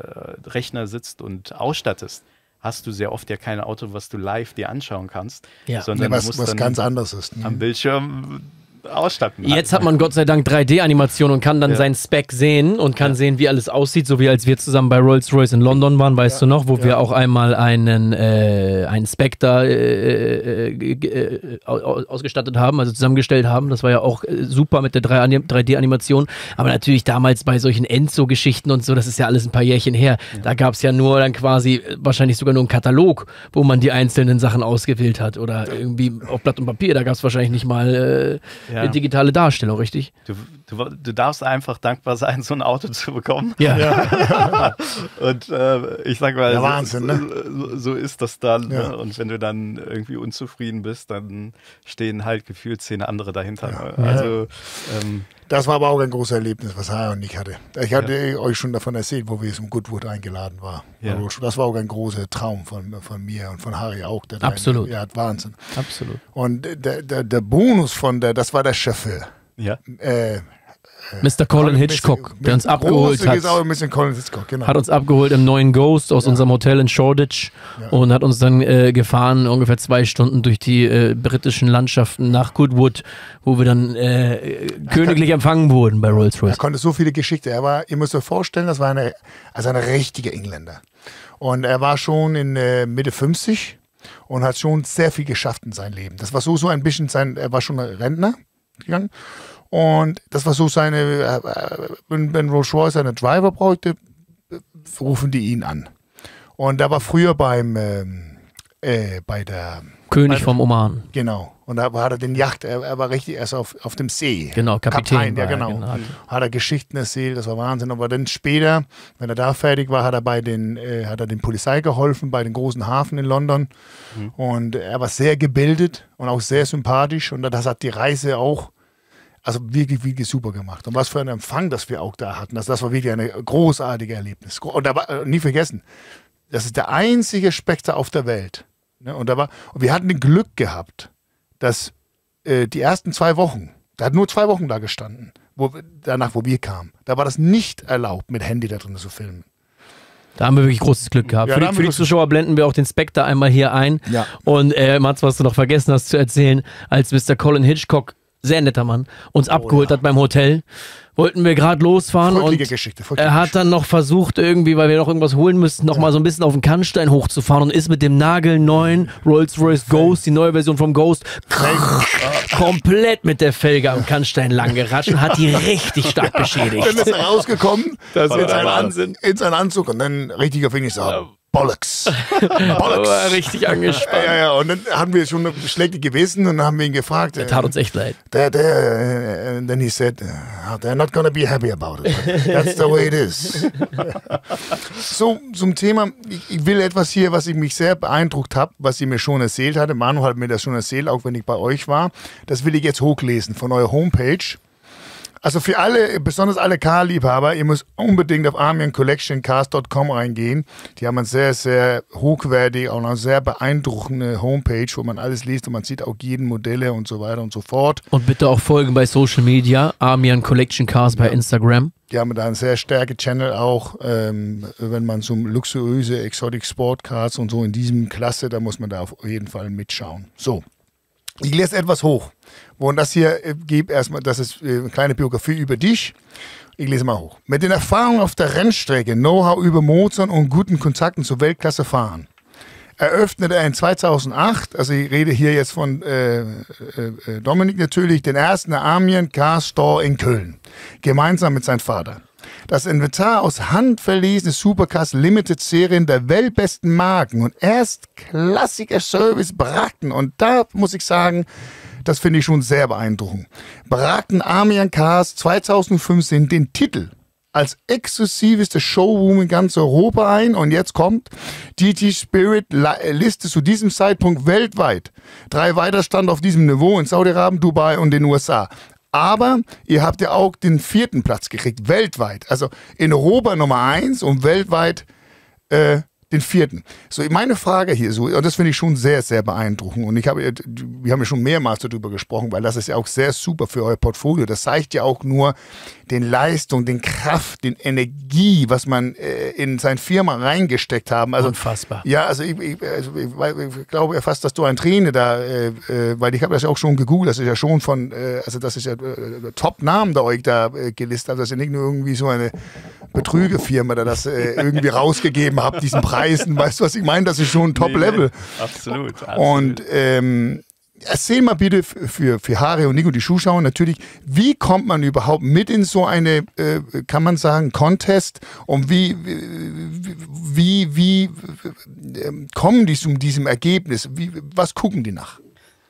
Rechner sitzt und ausstattest, hast du sehr oft ja kein Auto, was du live dir anschauen kannst, Ja. sondern Ja, du was, musst was dann ganz anderes ist. Ne? am Bildschirm ausstatten. Jetzt hat man Gott sei Dank 3D-Animation und kann dann Ja. seinen Spec sehen und kann sehen, wie alles aussieht, so wie als wir zusammen bei Rolls-Royce in London waren, weißt du noch, wo wir auch einmal einen, äh, einen Spec da äh, äh, äh, au- au- ausgestattet haben, also zusammengestellt haben. Das war ja auch äh, super mit der 3D-Animation. Aber natürlich damals bei solchen Enzo-Geschichten und so, das ist ja alles ein paar Jährchen her. Da gab es ja nur dann quasi äh, wahrscheinlich sogar nur einen Katalog, wo man die einzelnen Sachen ausgewählt hat oder irgendwie auf Blatt und Papier. Da gab es wahrscheinlich nicht mal äh, Ja. eine digitale Darstellung, richtig? Du, du, du darfst einfach dankbar sein, so ein Auto zu bekommen. Ja. Und äh, ich sag mal, Ja, so, Wahnsinn, ne? so, so ist das dann. Ja. Ne? Und wenn du dann irgendwie unzufrieden bist, dann stehen halt gefühlt zehn andere dahinter. ne? Also ähm, Das war aber auch ein großes Erlebnis, was Harry und ich hatte. Ich hatte euch schon davon erzählt, wo wir zum Goodwood eingeladen waren. Ja. Also Das war auch ein großer Traum von, von mir und von Harry auch. Absolut. Ja, Wahnsinn. Absolut. Und der, der, der Bonus von der, das war der Chauffeur. Ja. Äh, Mr. Colin Hitchcock, der uns abgeholt ist auch hat. ein bisschen Colin Hitchcock, genau. Hat uns abgeholt im neuen Ghost aus unserem Hotel in Shoreditch und hat uns dann äh, gefahren, ungefähr zwei Stunden durch die äh, britischen Landschaften nach Goodwood, wo wir dann äh, königlich empfangen wurden bei Er Rolls-Royce. konnte so viele Geschichten. Er war, ihr müsst euch vorstellen, das war eine, also ein richtiger Engländer. Und er war schon in äh, Mitte 50 und hat schon sehr viel geschafft in seinem Leben. Das war so, so ein bisschen sein, er war schon ein Rentner gegangen. Und das war so seine, äh, äh, wenn, wenn Rolls-Royce einen Driver brauchte, rufen die ihn an. Und er war früher beim, ähm, äh, bei der, König vom Oman. genau. Und da hat er den Yacht, er, er war richtig erst auf, auf dem See. Genau, Kapitän ja war er, genau. genau. Hat er Geschichten erzählt, das war Wahnsinn. Aber dann später, wenn er da fertig war, hat er bei den, äh, hat er den Polizei geholfen, bei den großen Hafen in London. Und er war sehr gebildet und auch sehr sympathisch. Und das hat die Reise auch, also wirklich, wirklich super gemacht. Und was für ein Empfang, das wir auch da hatten. Das, das war wirklich ein großartiges Erlebnis. Und da war, äh, nie vergessen, das ist der einzige Spectre auf der Welt. Ne? Und, da war, und wir hatten Glück gehabt, dass äh, die ersten zwei Wochen, da hat nur zwei Wochen da gestanden, wo, danach, wo wir kamen. Da war das nicht erlaubt, mit Handy da drin zu filmen. Da haben wir wirklich großes Glück gehabt. Ja, für die, für die Zuschauer blenden wir auch den Spectre einmal hier ein. Ja. Und äh, Mats, was du noch vergessen hast zu erzählen, als Mr. Colin Hitchcock, sehr netter Mann, uns abgeholt Oh, ja. hat beim Hotel, wollten wir gerade losfahren und Geschichte. er hat dann noch versucht, irgendwie, weil wir noch irgendwas holen müssten, noch mal so ein bisschen auf den Kannstein hochzufahren und ist mit dem nagelneuen Rolls-Royce Ghost, die neue Version vom Ghost, komplett mit der Felge am Kannstein lang geratscht und hat die richtig stark beschädigt. Dann ist er rausgekommen Das in, seinen An- Wahnsinn. in seinen Anzug und dann richtiger Finish. So, Bollocks. Bollocks. Oh, richtig angespannt. Ja, ja, und dann haben wir schon schlechte Gewissen und dann haben wir ihn gefragt. Er tat uns echt leid. They're, they're, and then he said, uh, they're not gonna be happy about it. That's the way it is. so, zum Thema, ich, ich will etwas hier, was ich mich sehr beeindruckt habe, was ihr mir schon erzählt hatte. Manu hat mir das schon erzählt, auch wenn ich bei euch war. Das will ich jetzt hochlesen von eurer Homepage. Also für alle, besonders alle Car-Liebhaber, ihr müsst unbedingt auf armiancollectioncars.com reingehen. Die haben eine sehr, sehr hochwertige, auch eine sehr beeindruckende Homepage, wo man alles liest und man sieht auch jeden Modelle und so weiter und so fort. Und bitte auch folgen bei Social Media, Armian Collection Cars bei Instagram. Die haben da einen sehr starken Channel auch, ähm, wenn man so luxuriöse Exotic Sport Cars und so in diesem Klasse, da muss man da auf jeden Fall mitschauen. So, ich lese etwas hoch. Und das hier äh, gebe erstmal, das ist äh, eine kleine Biografie über dich. Ich lese mal hoch. Mit den Erfahrungen auf der Rennstrecke, Know-how über Mozart und guten Kontakten zur Weltklasse fahren, eröffnete er in 2008, also ich rede hier jetzt von äh, äh, äh, Dominik natürlich, den ersten Armien Car Store in Köln, gemeinsam mit seinem Vater. Das Inventar aus handverlesene Supercars Limited Serien der weltbesten Marken und erstklassiger Service brachten. Und da muss ich sagen, das finde ich schon sehr beeindruckend. Brachten Armian Cars 2015 den Titel als exklusiveste Showroom in ganz Europa ein. Und jetzt kommt DT Spirit Liste zu diesem Zeitpunkt weltweit. Drei weiter stand auf diesem Niveau in Saudi-Arabien, Dubai und den USA. Aber ihr habt ja auch den vierten Platz gekriegt, weltweit. Also in Europa Nummer eins und weltweit äh, den vierten. So, meine Frage hier so, und das finde ich schon sehr, sehr beeindruckend. Und ich habe, wir haben ja schon mehrmals darüber gesprochen, weil das ist ja auch sehr super für euer Portfolio. Das zeigt ja auch nur den Leistung, den Kraft, den Energie, was man äh, in seine Firma reingesteckt haben. Also, Unfassbar. Ja, also ich, ich, also ich, ich glaube fast, dass du ein Träne da, äh, äh, weil ich habe das ja auch schon gegoogelt, das ist ja schon von, äh, also das ist ja äh, Top-Namen, da euch da äh, gelistet habt. Das ist ja nicht nur irgendwie so eine Betrügefirma, da das äh, irgendwie rausgegeben habt, diesen Preisen. Weißt du, was ich meine? Das ist schon Top-Level. Nee, absolut, absolut. Und ähm, erzähl mal bitte für, für Harry und Nico, die Zuschauer natürlich, wie kommt man überhaupt mit in so eine, äh, kann man sagen, Contest und wie, wie, wie, wie äh, kommen die zu diesem Ergebnis? Wie, was gucken die nach?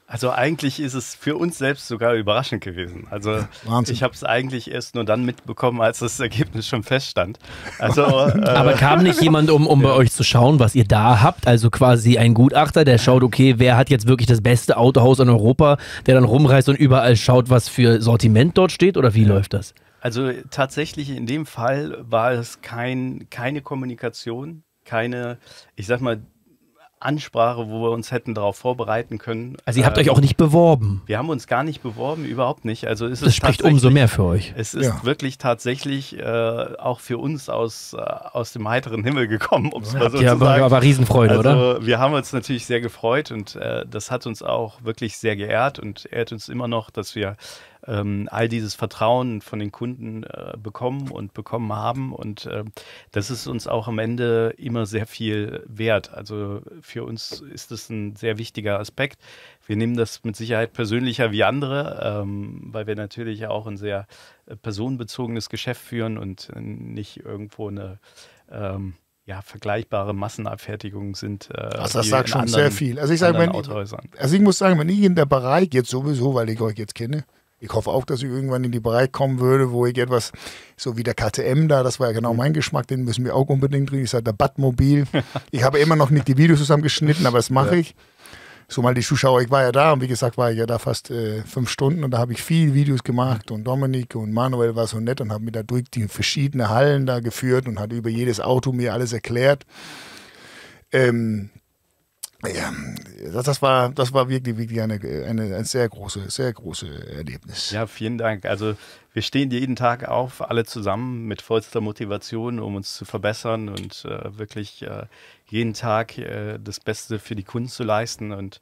Also eigentlich ist es für uns selbst sogar überraschend gewesen. Also Wahnsinn. ich habe es eigentlich erst nur dann mitbekommen, als das Ergebnis schon feststand. Also, äh, Aber kam nicht jemand, um, um ja. bei euch zu schauen, was ihr da habt? Also quasi ein Gutachter, der schaut, okay, wer hat jetzt wirklich das beste Autohaus in Europa, der dann rumreist und überall schaut, was für Sortiment dort steht? Oder wie ja. läuft das? Also tatsächlich in dem Fall war es kein, keine Kommunikation, keine, ich sag mal, Ansprache, wo wir uns hätten darauf vorbereiten können. Also ihr habt äh, euch auch nicht beworben. Wir haben uns gar nicht beworben, überhaupt nicht. Also ist das spricht umso mehr für euch. Es ist ja. wirklich tatsächlich äh, auch für uns aus, äh, aus dem heiteren Himmel gekommen, um es mal so ja, zu sagen. Ja, war Riesenfreude, also, oder? Wir haben uns natürlich sehr gefreut und äh, das hat uns auch wirklich sehr geehrt und ehrt uns immer noch, dass wir ähm, all dieses Vertrauen von den Kunden äh, bekommen und bekommen haben. Und äh, das ist uns auch am Ende immer sehr viel wert. Also für uns ist das ein sehr wichtiger Aspekt. Wir nehmen das mit Sicherheit persönlicher wie andere, ähm, weil wir natürlich auch ein sehr äh, personenbezogenes Geschäft führen und äh, nicht irgendwo eine ähm, ja, vergleichbare Massenabfertigung sind. Äh, also das sagt schon anderen, sehr viel. Also ich sage, wenn, also ich muss sagen, wenn ich in der Bereich jetzt sowieso, weil ich euch jetzt kenne, ich hoffe auch, dass ich irgendwann in die Bereich kommen würde, wo ich etwas, so wie der KTM da, das war ja genau mein Geschmack, den müssen wir auch unbedingt drin. Ich sage, der Badmobil. Ich habe immer noch nicht die Videos zusammengeschnitten, aber das mache ja. ich. So mal die Zuschauer, ich war ja da und wie gesagt war ich ja da fast äh, fünf Stunden und da habe ich viel Videos gemacht und Dominik und Manuel war so nett und haben mir da durch die verschiedenen Hallen da geführt und hat über jedes Auto mir alles erklärt. Ähm, ja, das war, das war wirklich, wirklich eine, eine, ein sehr große, sehr große Erlebnis. Ja, vielen Dank. Also wir stehen jeden Tag auf, alle zusammen mit vollster Motivation, um uns zu verbessern und äh, wirklich äh, jeden Tag äh, das Beste für die Kunden zu leisten. Und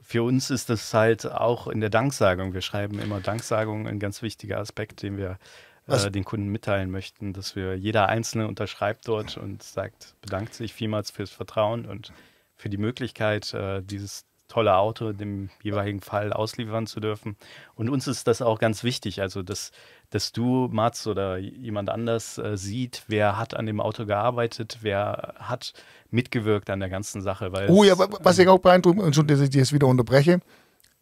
für uns ist das halt auch in der Danksagung. Wir schreiben immer Danksagung, ein ganz wichtiger Aspekt, den wir äh, den Kunden mitteilen möchten, dass wir jeder Einzelne unterschreibt dort und sagt, bedankt sich vielmals fürs Vertrauen und für die Möglichkeit, äh, dieses tolle Auto dem jeweiligen Fall ausliefern zu dürfen. Und uns ist das auch ganz wichtig, also dass, dass du, Mats oder jemand anders äh, sieht, wer hat an dem Auto gearbeitet, wer hat mitgewirkt an der ganzen Sache. Weil Oh ja, es- wa- was ich auch beeindruckend, und schon, dass ich das wieder unterbreche,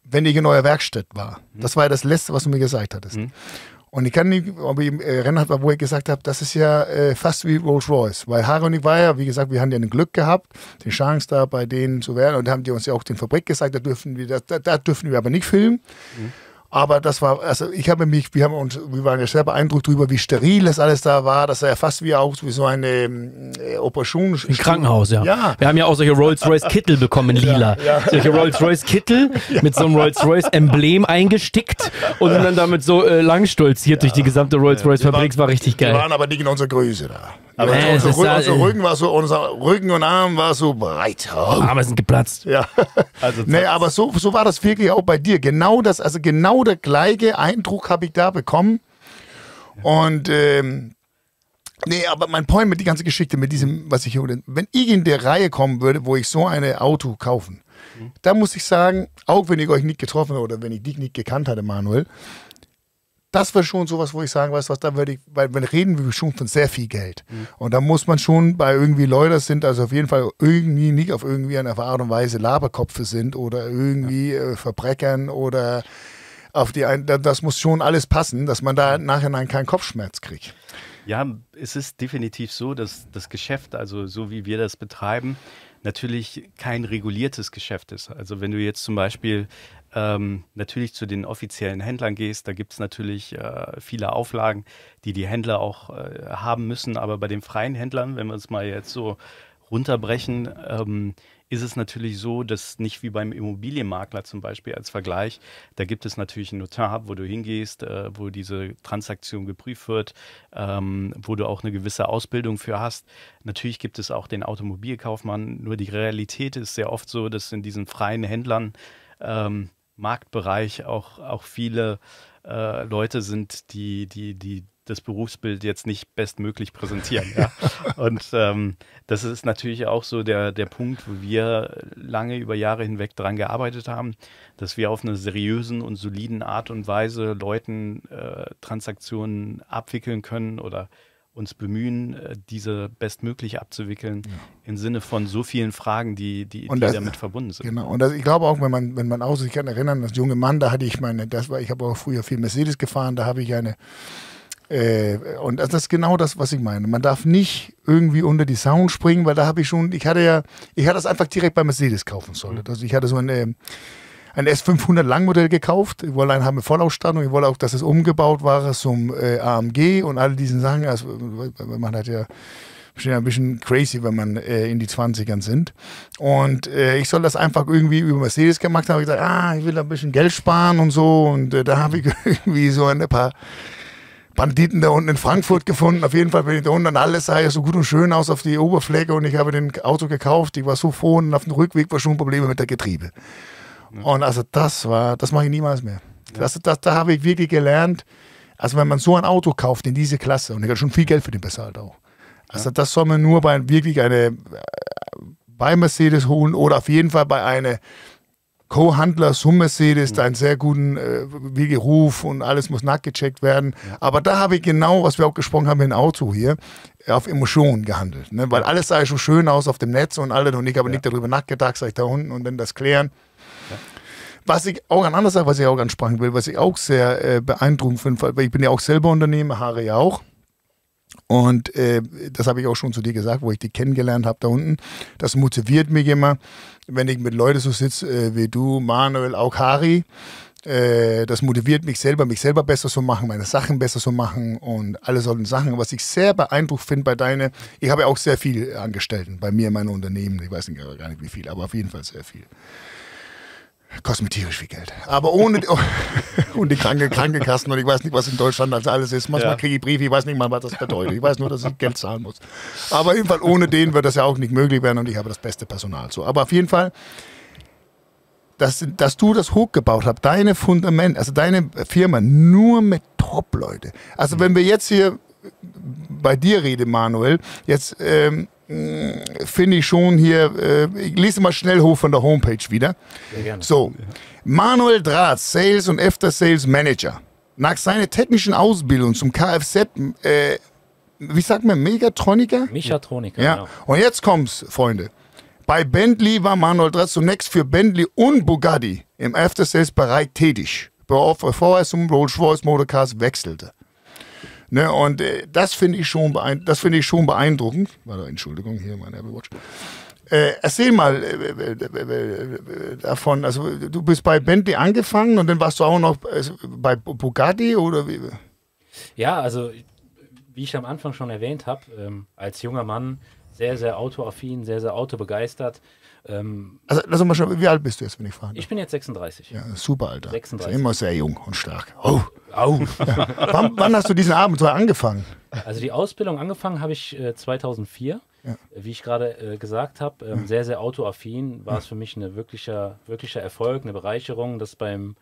wenn ich in neuer Werkstatt war. Das war ja das Letzte, was du mir gesagt hattest. Mhm. Und ich kann nicht, ob ich im erinnert war, wo ich gesagt habe, das ist ja äh, fast wie Rolls Royce. Weil Harry und ich war ja, wie gesagt, wir haben ja ein Glück gehabt, die Chance da bei denen zu werden. Und da haben die uns ja auch den Fabrik gesagt, da dürfen wir, da, da, dürfen wir aber nicht filmen. Aber das war, also ich habe mich, wir haben uns, wir waren ja sehr beeindruckt darüber, wie steril das alles da war. Das sah ja fast wie auch wie so eine ähm, äh, Operation. Ein Krankenhaus, ja. Ja. Wir haben ja auch solche Rolls-Royce Kittel bekommen in lila. Solche Rolls-Royce Kittel mit so einem Rolls-Royce Emblem eingestickt und sind dann damit so äh, lang stolziert durch die gesamte Rolls-Royce Fabrik. Das war richtig Die geil. waren aber nicht in unserer Größe da. Aber unser, es ist Rücken, unser Rücken war so, unser Rücken und Arm war so breit. Oh. Aber sind geplatzt. Ja. Also nee, aber so, so war das wirklich auch bei dir. Genau das, also genau der gleiche Eindruck habe ich da bekommen. Und ähm, nee, aber mein Point mit die ganze Geschichte, mit diesem, was ich hier, wenn ich in der Reihe kommen würde, wo ich so ein Auto kaufen, da muss ich sagen, auch wenn ich euch nicht getroffen habe oder wenn ich dich nicht gekannt hatte, Manuel, das wäre schon sowas, wo ich sagen, weißt du was, da würde ich, weil wenn reden wir schon von sehr viel Geld. Und da muss man schon bei irgendwie Leute das sind, also auf jeden Fall irgendwie nicht auf irgendwie eine Art und Weise Laberkopfe sind oder irgendwie äh, Verbreckern oder auf die ein, da- das muss schon alles passen, dass man da nachher keinen Kopfschmerz kriegt. Ja, es ist definitiv so, dass das Geschäft, also so wie wir das betreiben, natürlich kein reguliertes Geschäft ist. Also wenn du jetzt zum Beispiel ähm, natürlich zu den offiziellen Händlern gehst, da gibt es natürlich äh, viele Auflagen, die die Händler auch äh, haben müssen. Aber bei den freien Händlern, wenn wir es mal jetzt so runterbrechen, ähm, ist es natürlich so, dass nicht wie beim Immobilienmakler zum Beispiel als Vergleich, da gibt es natürlich einen Notar, wo du hingehst, äh, wo diese Transaktion geprüft wird, ähm, wo du auch eine gewisse Ausbildung für hast. Natürlich gibt es auch den Automobilkaufmann, nur die Realität ist sehr oft so, dass in diesen freien Händlern ähm, Marktbereich auch, auch viele äh, Leute sind, die, die, die das Berufsbild jetzt nicht bestmöglich präsentieren. Ja? Und ähm, das ist natürlich auch so der, der Punkt, wo wir lange über Jahre hinweg dran gearbeitet haben, dass wir auf eine seriösen und soliden Art und Weise Leuten äh, Transaktionen abwickeln können oder uns bemühen, äh, diese bestmöglich abzuwickeln, im Sinne von so vielen Fragen, die, die, die das- damit verbunden sind. Genau. Und das, ich glaube auch, wenn man, wenn man aus, ich kann erinnern, als junger Mann, da hatte ich meine, das war, ich habe auch früher viel Mercedes gefahren, da habe ich eine, äh, und das ist genau das, was ich meine. Man darf nicht irgendwie unter die Sound springen, weil da habe ich schon, ich hatte ja, ich hatte das einfach direkt bei Mercedes kaufen sollen. Also ich hatte so eine, ein S500 Langmodell gekauft. Ich wollte einen haben mit Vollausstattung. Ich wollte auch, dass es umgebaut war zum äh, AMG und all diesen Sachen. Also, man hat ja schon ein bisschen crazy, wenn man äh, in die 20ern sind. Und äh, ich soll das einfach irgendwie über Mercedes gemacht haben. habe ich gesagt, ah, ich will ein bisschen Geld sparen und so. Und äh, da habe ich irgendwie so ein paar Banditen da unten in Frankfurt gefunden. Auf jeden Fall bin ich da unten und alles sah ja so gut und schön aus auf die Oberfläche und ich habe den Auto gekauft. Ich war so froh und auf dem Rückweg war schon Probleme mit der Getriebe. Und also das war, das mache ich niemals mehr. Das, das, da habe ich wirklich gelernt, also wenn man so ein Auto kauft in diese Klasse und ich habe schon viel Geld für den bezahlt auch. Also das soll man nur bei wirklich eine äh, bei Mercedes holen oder auf jeden Fall bei einer Co-Handler zum Mercedes, da einen sehr guten äh, wie Ruf und alles muss nachgecheckt werden. Aber da habe ich genau, was wir auch gesprochen haben im Auto hier, auf Emotionen gehandelt. Ne? Weil alles sah ja schon schön aus auf dem Netz und alles und ich habe nicht darüber nachgedacht, sag ich da unten und dann das klären. Was ich auch an anderer Sache, was ich auch ansprechen will, was ich auch sehr äh, beeindruckend finde, weil ich bin ja auch selber Unternehmer, Haare ja auch. Und äh, das habe ich auch schon zu dir gesagt, wo ich die kennengelernt habe da unten. Das motiviert mich immer, wenn ich mit Leuten so sitze äh, wie du, Manuel, auch Harry. Äh, das motiviert mich selber, mich selber besser zu machen, meine Sachen besser zu machen und alle solchen Sachen. Was ich sehr beeindruckt finde bei deiner, ich habe ja auch sehr viel Angestellten bei mir in meinem Unternehmen. Ich weiß nicht, gar nicht wie viel, aber auf jeden Fall sehr viel. Kostet tierisch viel Geld. Aber ohne und die Kranke, Krankenkassen und ich weiß nicht, was in Deutschland als alles ist. Manchmal Ja. kriege ich Briefe, ich weiß nicht mal, was das bedeutet. Ich weiß nur, dass ich Geld zahlen muss. Aber auf jeden Fall ohne den wird das ja auch nicht möglich werden und ich habe das beste Personal. So, aber auf jeden Fall, dass, dass du das hochgebaut hast, deine Fundament, also deine Firma, nur mit Top-Leute. Also wenn wir jetzt hier bei dir reden, Manuel, jetzt ähm, finde ich schon hier, äh, ich lese mal schnell hoch von der Homepage wieder. Sehr gerne. So, Manuel Draht, Sales und After Sales Manager. Nach seiner technischen Ausbildung zum Kfz, äh, wie sagt man, Megatroniker? Mechatroniker, Ja, genau. und jetzt kommt's, Freunde. Bei Bentley war Manuel Draht zunächst für Bentley und Bugatti im After Sales Bereich tätig, bevor er zum Rolls-Royce Motorcars wechselte. Ne, und äh, das finde ich, schon finde ich schon beeindruckend. Warte, Entschuldigung, hier mein Apple Watch. Äh, erzähl mal äh, äh, äh, äh, davon. Also, du bist bei Bentley angefangen und dann warst du auch noch bei Bu- Bugatti oder wie? Ja, also wie ich am Anfang schon erwähnt habe, ähm, als junger Mann sehr, sehr autoaffin, sehr, sehr autobegeistert. Ähm, Also, lass uns mal schauen, wie alt bist du jetzt, wenn ich frage? ich bin jetzt 36. ja, super, Alter. 36. Ist Immer sehr jung und stark. Oh. Au. wann, wann hast du diesen Abenteuer angefangen? Also die Ausbildung angefangen habe ich äh, 2004. Ja. Wie ich gerade äh, gesagt habe, ähm, sehr, sehr autoaffin, war es für mich ein wirklicher, wirklicher Erfolg, eine Bereicherung, das beim,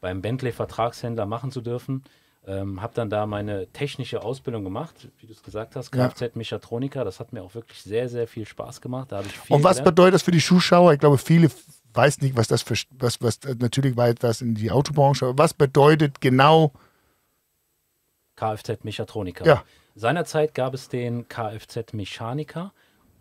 beim Bentley-Vertragshändler machen zu dürfen. Ähm, habe dann da meine technische Ausbildung gemacht, wie du es gesagt hast. Kfz-Mechatroniker. Das hat mir auch wirklich sehr, sehr viel Spaß gemacht. Da ich viel Und was gelernt. bedeutet das für die Zuschauer? Ich glaube, viele weiß nicht, was das für, was, was, natürlich war das in die Autobranche, aber was bedeutet genau, Kfz-Mechatroniker. Ja. Seinerzeit gab es den Kfz-Mechaniker,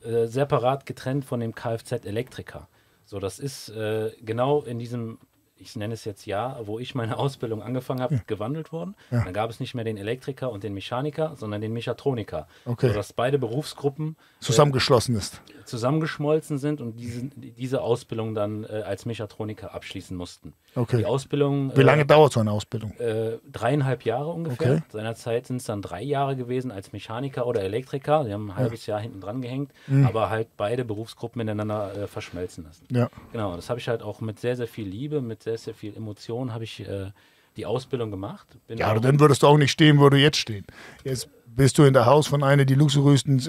äh, separat getrennt von dem Kfz-Elektriker. So, das ist äh, genau in diesem, ich nenne es jetzt Jahr, wo ich meine Ausbildung angefangen habe, gewandelt worden. Ja. Dann gab es nicht mehr den Elektriker und den Mechaniker, sondern den Mechatroniker. Okay. Sodass beide Berufsgruppen zusammengeschlossen ist. zusammengeschmolzen sind und diese, diese Ausbildung dann äh, als Mechatroniker abschließen mussten. Okay. Die Ausbildung. Wie lange äh, dauert so eine Ausbildung? äh, dreieinhalb Jahre ungefähr. Okay. Seinerzeit sind es dann drei Jahre gewesen als Mechaniker oder Elektriker. Die haben ein halbes Jahr hinten dran gehängt, Mhm. aber halt beide Berufsgruppen miteinander äh, verschmelzen lassen. Ja. Genau, das habe ich halt auch mit sehr, sehr viel Liebe, mit sehr, sehr viel Emotion habe ich äh, die Ausbildung gemacht. Ja, aber dann würdest du auch nicht stehen, wo du jetzt stehst. Jetzt bist du in der Haus von einer der luxuriösten,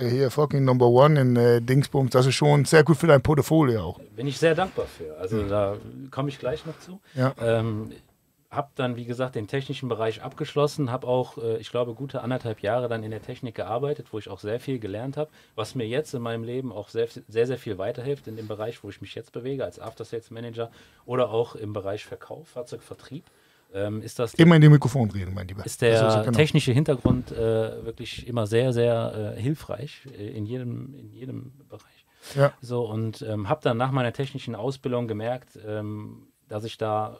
äh, hier fucking Number One in äh, Dingsbums. Das ist schon sehr gut für dein Portfolio auch. bin ich sehr dankbar für. Also da komme ich gleich noch zu. Ja. Ähm, habe dann, wie gesagt, den technischen Bereich abgeschlossen, habe auch, äh, ich glaube, gute anderthalb Jahre dann in der Technik gearbeitet, wo ich auch sehr viel gelernt habe, was mir jetzt in meinem Leben auch sehr, sehr, sehr viel weiterhilft in dem Bereich, wo ich mich jetzt bewege, als After Sales Manager oder auch im Bereich Verkauf, Fahrzeugvertrieb. Ähm, ist das Immer in die Mikrofon reden, mein Lieber. ist der Also, so, genau. technische Hintergrund äh, wirklich immer sehr, sehr äh, hilfreich äh, in, jedem, in jedem Bereich. Ja. So, und ähm, habe dann nach meiner technischen Ausbildung gemerkt, ähm, dass ich da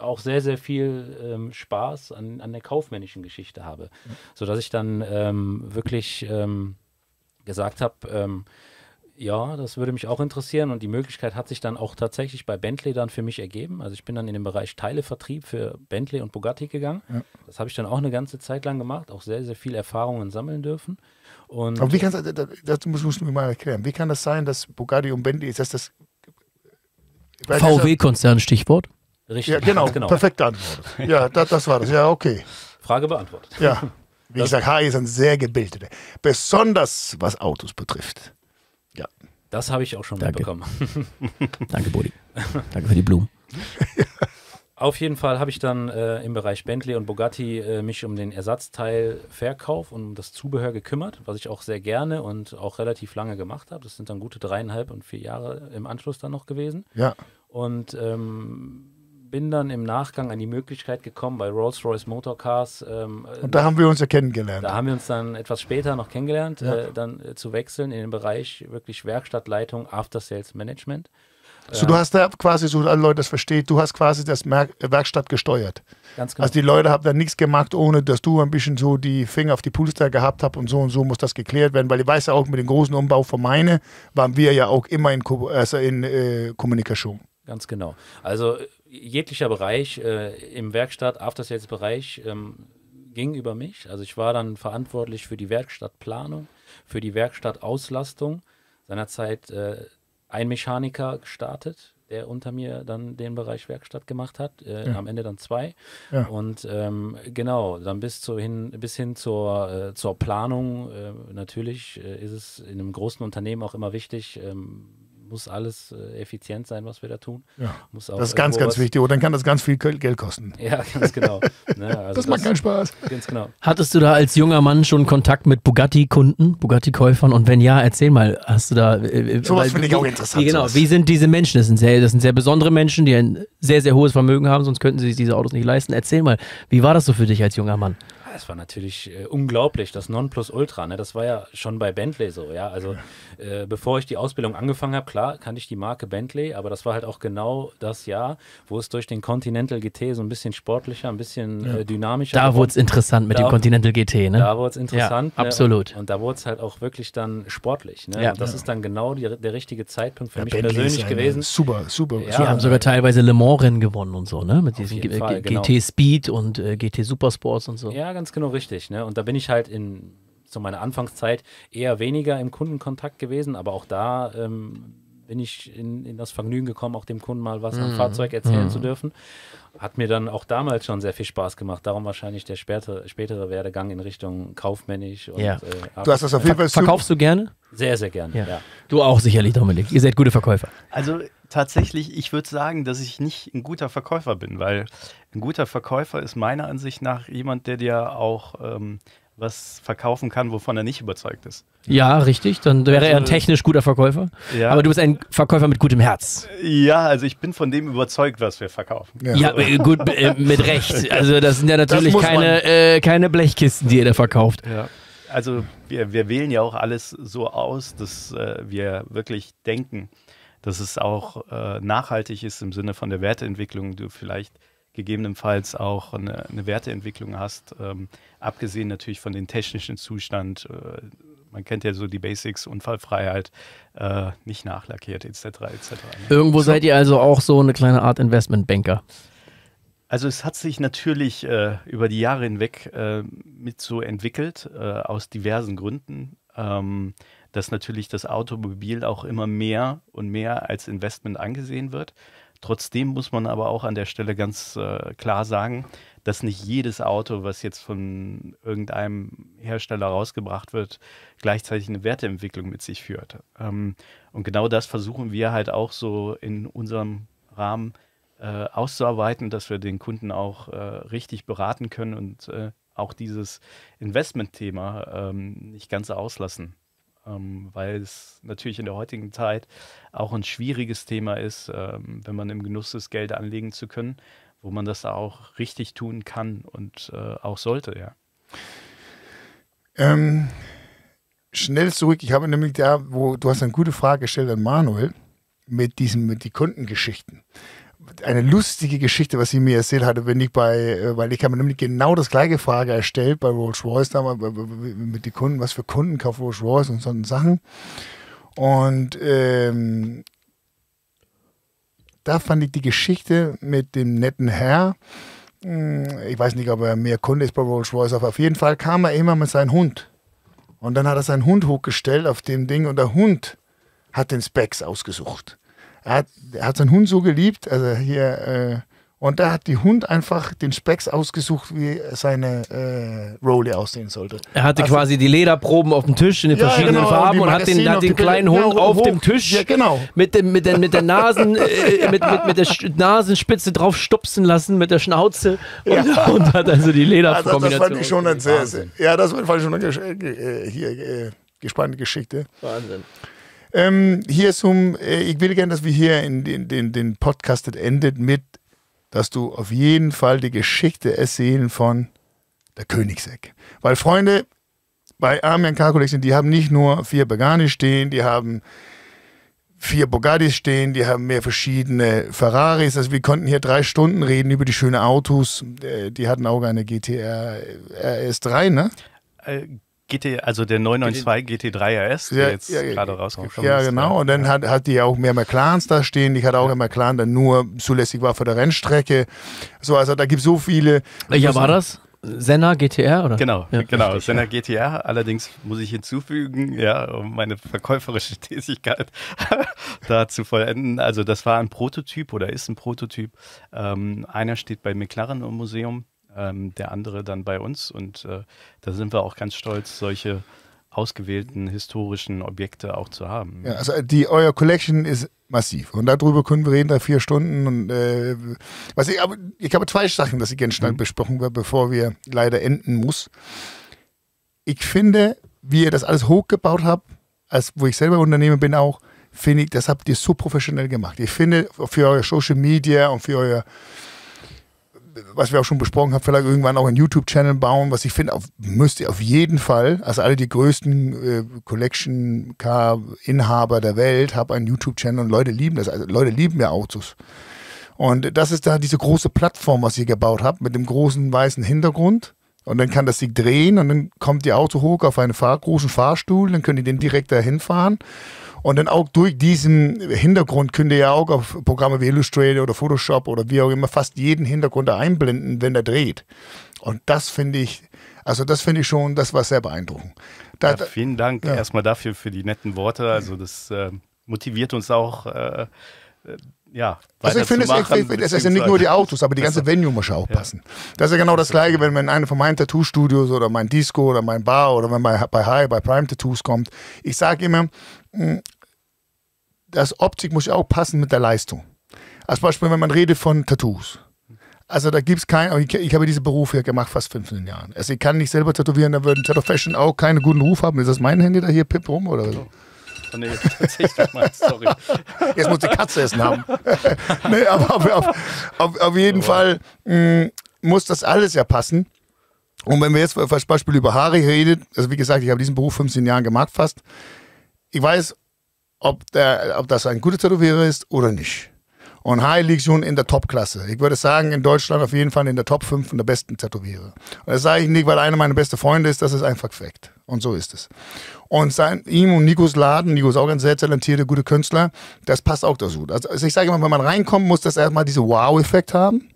auch sehr, sehr viel ähm, Spaß an, an der kaufmännischen Geschichte habe. So dass ich dann ähm, wirklich ähm, gesagt habe, ähm, ja, das würde mich auch interessieren und die Möglichkeit hat sich dann auch tatsächlich bei Bentley dann für mich ergeben. Also ich bin dann in den Bereich Teilevertrieb für Bentley und Bugatti gegangen. Das habe ich dann auch eine ganze Zeit lang gemacht, auch sehr, sehr viel Erfahrungen sammeln dürfen. Und Aber wie kann das, das, das musst musst du mir mal erklären. Wie kann das sein, dass Bugatti und Bentley, ist das das- VW-Konzern, Stichwort. Richtig, Ja, genau, genau. perfekt geantwortet. Ja, das, das war das. Ja, okay. Frage beantwortet. Ja. Wie gesagt, Harry ist ein sehr gebildeter. Besonders was Autos betrifft. Ja. Das habe ich auch schon Danke. mitbekommen. Danke, Bodi. Danke für die Blumen. Auf jeden Fall habe ich dann äh, im Bereich Bentley und Bugatti äh, mich um den Ersatzteilverkauf und um das Zubehör gekümmert, was ich auch sehr gerne und auch relativ lange gemacht habe. Das sind dann gute dreieinhalb und vier Jahre im Anschluss dann noch gewesen. Ja. Und ähm, bin dann im Nachgang an die Möglichkeit gekommen, bei Rolls-Royce Motorcars, ähm, äh, Und da haben wir uns ja kennengelernt. da haben wir uns dann etwas später noch kennengelernt, Ja. äh, dann äh, zu wechseln in den Bereich wirklich Werkstattleitung, After Sales Management. So, du hast da quasi, so alle Leute das verstehen, du hast quasi das Mer Werkstatt gesteuert. Ganz genau. Also die Leute haben da nichts gemacht, ohne dass du ein bisschen so die Finger auf die Pulster gehabt hast und so und so muss das geklärt werden, weil ich weiß ja auch mit dem großen Umbau von meine waren wir ja auch immer in, Ko also in äh, Kommunikation. Ganz genau. Also äh, jeglicher Bereich äh, im Werkstatt, After Sales Bereich ähm, ging über mich. Also ich war dann verantwortlich für die Werkstattplanung, für die Werkstattauslastung. Seinerzeit äh, ein Mechaniker gestartet, der unter mir dann den Bereich Werkstatt gemacht hat. Äh, Ja. Am Ende dann zwei. Ja. Und ähm, genau, dann bis, zu hin, bis hin zur, äh, zur Planung. Äh, natürlich äh, ist es in einem großen Unternehmen auch immer wichtig, ähm, muss alles äh, effizient sein, was wir da tun. Ja. Muss auch Das ist ganz, ganz wichtig. Und dann kann das ganz viel Geld kosten. Ja, ganz genau. Ne, also Das macht keinen Spaß. Ganz genau. Hattest du da als junger Mann schon Kontakt mit Bugatti-Kunden, Bugatti-Käufern? Und wenn ja, erzähl mal, hast du da. Äh, Sowas weil- finde ich wie- auch interessant, Wie, genau, sowas. wie sind diese Menschen? Das sind, sehr, das sind sehr besondere Menschen, die ein sehr, sehr hohes Vermögen haben, sonst könnten sie sich diese Autos nicht leisten. Erzähl mal, wie war das so für dich als junger Mann? Ja, Es war natürlich äh, unglaublich, das Nonplusultra. Ne? Das war ja schon bei Bentley so. Ja, also äh, bevor ich die Ausbildung angefangen habe, klar kannte ich die Marke Bentley, aber das war halt auch genau das Jahr, wo es durch den Continental GT so ein bisschen sportlicher, ein bisschen äh, dynamischer. Da wurde es interessant mit Da- dem Continental GT, ne? Da wurde es interessant. Ja, ne? absolut. Und, und da wurde es halt auch wirklich dann sportlich. Ne? Ja. und das ist dann genau die, der richtige Zeitpunkt für Ja, mich Bentley persönlich gewesen. Super, super. Ja, Die haben sogar teilweise Le Mans-Rennen gewonnen und so, ne? Mit diesen jeden G- Fall, G- genau. GT Speed und äh, GT Supersports und so. Ja, ganz genau richtig. Ne? Und da bin ich halt in so meiner Anfangszeit eher weniger im Kundenkontakt gewesen, aber auch da ähm, bin ich in, in das Vergnügen gekommen, auch dem Kunden mal was Mhm. am Fahrzeug erzählen zu dürfen. Hat mir dann auch damals schon sehr viel Spaß gemacht. Darum wahrscheinlich der spätere, spätere Werdegang in Richtung kaufmännisch. Und, Ja. äh, Du hast das auf jeden Fall super. Verkaufst du gerne? sehr, sehr gern. Ja. Ja. Du auch sicherlich, Dominik. Ihr seid gute Verkäufer. Also tatsächlich, ich würde sagen, dass ich nicht ein guter Verkäufer bin, weil ein guter Verkäufer ist meiner Ansicht nach jemand, der dir auch ähm, was verkaufen kann, wovon er nicht überzeugt ist. Ja, richtig. Dann wäre er ein Also- technisch guter Verkäufer. Ja. Aber du bist ein Verkäufer mit gutem Herz. Ja, also ich bin von dem überzeugt, was wir verkaufen. Ja. Ja, äh, gut, äh, mit Recht. Also das sind ja natürlich keine, äh, keine Blechkisten, die ihr da verkauft. Ja. Also wir, wir wählen ja auch alles so aus, dass äh, wir wirklich denken, dass es auch äh, nachhaltig ist im Sinne von der Werteentwicklung. Du vielleicht gegebenenfalls auch eine, eine Werteentwicklung hast, ähm, abgesehen natürlich von dem technischen Zustand. Äh, man kennt ja so die Basics, Unfallfreiheit, äh, nicht nachlackiert etc. etc. Ne? Irgendwo seid ihr also auch so eine kleine Art Investmentbanker. Also es hat sich natürlich äh, über die Jahre hinweg äh, mit so entwickelt, äh, aus diversen Gründen, ähm, dass natürlich das Automobil auch immer mehr und mehr als Investment angesehen wird. Trotzdem muss man aber auch an der Stelle ganz äh, klar sagen, dass nicht jedes Auto, was jetzt von irgendeinem Hersteller rausgebracht wird, gleichzeitig eine Werteentwicklung mit sich führt. Ähm, und genau das versuchen wir halt auch so in unserem Rahmen äh, auszuarbeiten, dass wir den Kunden auch äh, richtig beraten können und äh, auch dieses Investment-Thema ähm, nicht ganz auslassen. Ähm, weil es natürlich in der heutigen Zeit auch ein schwieriges Thema ist, ähm, wenn man im Genuss ist, Geld anlegen zu können, wo man das auch richtig tun kann und äh, auch sollte, ja. Ähm, schnell zurück. Ich habe nämlich da, wo du hast eine gute Frage gestellt an Manuel mit diesen, mit die Kundengeschichten. Eine lustige Geschichte, was sie mir erzählt hatte, wenn ich bei, äh, weil ich habe mir nämlich genau das gleiche Frage erstellt bei Rolls Royce damals mit den Kunden, was für Kunden kauft Rolls Royce und so Sachen. Und ähm, da fand ich die Geschichte mit dem netten Herr, hm, ich weiß nicht, ob er mehr Kunde ist bei Rolls Royce, aber auf jeden Fall kam er immer mit seinem Hund. Und dann hat er seinen Hund hochgestellt auf dem Ding und der Hund hat den Specs ausgesucht. Er hat, er hat seinen Hund so geliebt, also hier, äh, und da hat die Hund einfach den Specs ausgesucht, wie seine äh, Rolli aussehen sollte. Er hatte Also- quasi die Lederproben auf dem Tisch in den Ja, verschiedenen genau, Farben und hat den, hat den kleinen Hund ja, auf hoch. dem Tisch Ja, genau. mit, dem, mit, der, mit der Nasen, äh, mit, mit, mit der Nasenspitze drauf stupsen lassen, mit der Schnauze und, und hat also die Also das Lederkombination. fand ich schon ein sehr, sehr, ja, das ich schon eine gesch- äh, hier, äh, gespannte Geschichte. Wahnsinn. Ähm, hier zum, äh, ich will gerne, dass wir hier in den, den, den Podcast endet mit, dass du auf jeden Fall die Geschichte erzählen von der Königseck. Weil Freunde, bei Armian Car Collection, die haben nicht nur vier Pagani stehen, die haben vier Bugattis stehen, die haben mehr verschiedene Ferraris. Also wir konnten hier drei Stunden reden über die schönen Autos. Äh, Die hatten auch eine GTR RS3, ne? GT, also der 992 GT3 RS, Ja, der jetzt ja, ja, gerade rausgekommen Ja, ist. genau. Und dann hat, hat die auch mehr McLarens da stehen. Ich hatte auch einen McLaren, der nur zulässig war für die Rennstrecke. So, also da gibt es so viele. Welcher war das? Senna GTR oder? Genau, Ja, genau. richtig, Senna GTR. Allerdings muss ich hinzufügen, ja, um meine verkäuferische Tätigkeit da zu vollenden. Also das war ein Prototyp oder ist ein Prototyp. Ähm, einer steht bei McLaren im Museum, ähm, der andere dann bei uns. Und äh, da sind wir auch ganz stolz, solche ausgewählten historischen Objekte auch zu haben. Ja, also die euer Collection ist massiv und darüber können wir reden, da vier Stunden und äh, was ich aber ich habe zwei Sachen, dass ich gerne schnell Mhm. besprochen wird, bevor wir leider enden muss. Ich finde, wie ihr das alles hochgebaut habt, als wo ich selber Unternehmer bin auch, finde ich, das habt ihr so professionell gemacht. Ich finde für euer Social Media und für euer was wir auch schon besprochen haben, vielleicht irgendwann auch einen YouTube-Channel bauen, was ich finde, müsst ihr auf jeden Fall, also alle die größten äh, Collection-Car-Inhaber der Welt haben einen YouTube-Channel und Leute lieben das. Also Leute lieben ja Autos. Und das ist da diese große Plattform, was ihr gebaut habt, mit dem großen weißen Hintergrund. Und dann kann das sich drehen und dann kommt ihr Auto hoch auf einen Fahr großen Fahrstuhl, dann könnt ihr den direkt dahin fahren. Und dann auch durch diesen Hintergrund könnt ihr ja auch auf Programme wie Illustrator oder Photoshop oder wie auch immer fast jeden Hintergrund da einblenden, wenn er dreht. Und das finde ich, also das finde ich schon, das war sehr beeindruckend. Da, Ja, vielen Dank Ja. erstmal dafür für die netten Worte. Also das äh, motiviert uns auch, äh, äh, ja, Also ich finde, es, ich, weiterzumachen, ich, es ist ja nicht nur die Autos, aber die ganze Venue muss ja auch passen. Das ist ja genau das Gleiche, wenn man in eine von meinen Tattoo-Studios oder mein Disco oder mein Bar oder wenn man bei High, bei Prime Tattoos kommt. Ich sage immer, das Optik muss ja auch passen mit der Leistung. Als Beispiel, wenn man redet von Tattoos. Also da gibt es keinen, ich, ich habe diesen Beruf hier gemacht, fast 15 Jahren. Also ich kann nicht selber tätowieren, da würden Tattoo Fashion auch keinen guten Ruf haben. Ist das mein Handy da hier, Pip rum oder so? Oh, nee, tatsächlich mal, sorry. Jetzt muss die Katze essen haben. nee, aber auf, auf, auf, auf jeden Fall mh, muss das alles ja passen. Und wenn wir jetzt als Beispiel über Haare reden, also wie gesagt, ich habe diesen Beruf 15 Jahren gemacht fast. Ich weiß, ob, der, ob das ein guter Tätowierer ist oder nicht. Und Harry liegt schon in der Top-Klasse. Ich würde sagen, in Deutschland auf jeden Fall in der Top 5 von der besten Tätowierer. Und das sage ich nicht, weil einer meiner besten Freunde ist, das ist einfach Fakt. Und so ist es. Und sein, ihm und Nikos Laden, Nico ist auch ein sehr talentierter, guter Künstler, das passt auch dazu. Also also ich sage immer, wenn man reinkommt, muss das erstmal diesen Wow-Effekt haben.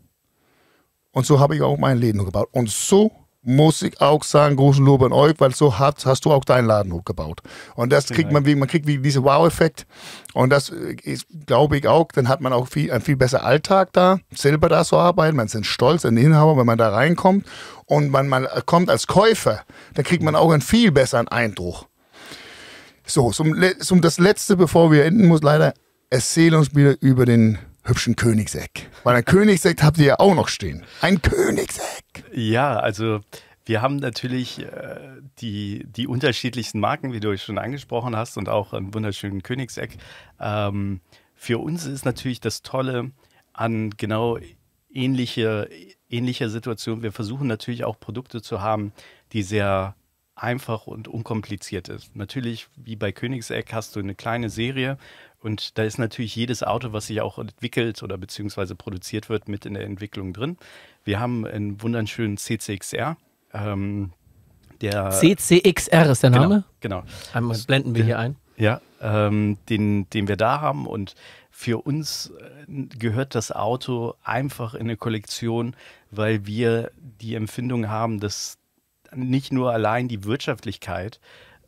Und so habe ich auch meinen Läden gebaut. Und so muss ich auch sagen, großen Lob an euch, weil so hat, hast du auch deinen Laden hochgebaut. Und das kriegt man, wie, man kriegt wie diesen Wow-Effekt. Und das äh, ist, glaube ich auch, dann hat man auch viel, einen viel besser Alltag da, selber da zu arbeiten. Man ist stolz den Inhaber, wenn man da reinkommt. Und wenn man kommt als Käufer, dann kriegt man auch einen viel besseren Eindruck. So, zum, zum das Letzte, bevor wir enden, muss leider erzähl uns wieder über den hübschen Königseck. Weil ein Königseck habt ihr ja auch noch stehen. Ein Königseck. Ja, also wir haben natürlich äh, die, die unterschiedlichsten Marken, wie du schon angesprochen hast, und auch einen wunderschönen Königseck. Ähm, für uns ist natürlich das Tolle an genau ähnliche, ähnlicher Situation. Wir versuchen natürlich auch Produkte zu haben, die sehr einfach und unkompliziert ist. Natürlich, wie bei Königseck, hast du eine kleine Serie und da ist natürlich jedes Auto, was sich auch entwickelt oder beziehungsweise produziert wird, mit in der Entwicklung drin. Wir haben einen wunderschönen CCXR. Ähm, der, CCXR ist der Name. Genau, genau. Einmal blenden wir hier ein. Ja, ähm, den, den wir da haben. Und für uns äh, gehört das Auto einfach in eine Kollektion, weil wir die Empfindung haben, dass nicht nur allein die Wirtschaftlichkeit,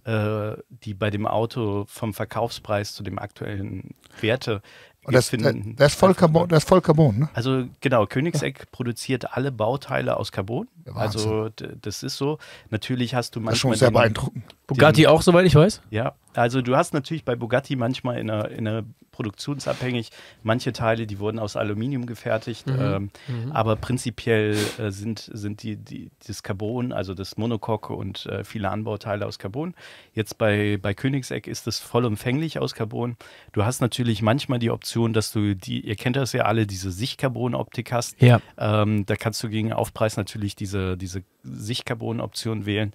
die bei dem Auto vom Verkaufspreis zu dem aktuellen Werte Und das, das, finden. das, ist voll Carbon, das ist voll Carbon, ne? Also genau, Königseck produziert alle Bauteile aus Carbon. Ja, also das ist so. Natürlich hast du Das ist schon manchmal sehr den- beeindruckend. Bugatti auch, soweit ich weiß. ja, also du hast natürlich bei Bugatti manchmal in einer, in einer produktionsabhängig manche Teile, die wurden aus Aluminium gefertigt, ähm, aber prinzipiell äh, sind, sind die, die, das Carbon, also das Monocoque und äh, viele Anbauteile aus Carbon. Jetzt bei, bei Königseck ist es vollumfänglich aus Carbon. Du hast natürlich manchmal die Option, dass du die, ihr kennt das ja alle, diese Sichtcarbon-Optik hast. Ja. Ähm, da kannst du gegen Aufpreis natürlich diese, diese Sichtcarbon-Option wählen.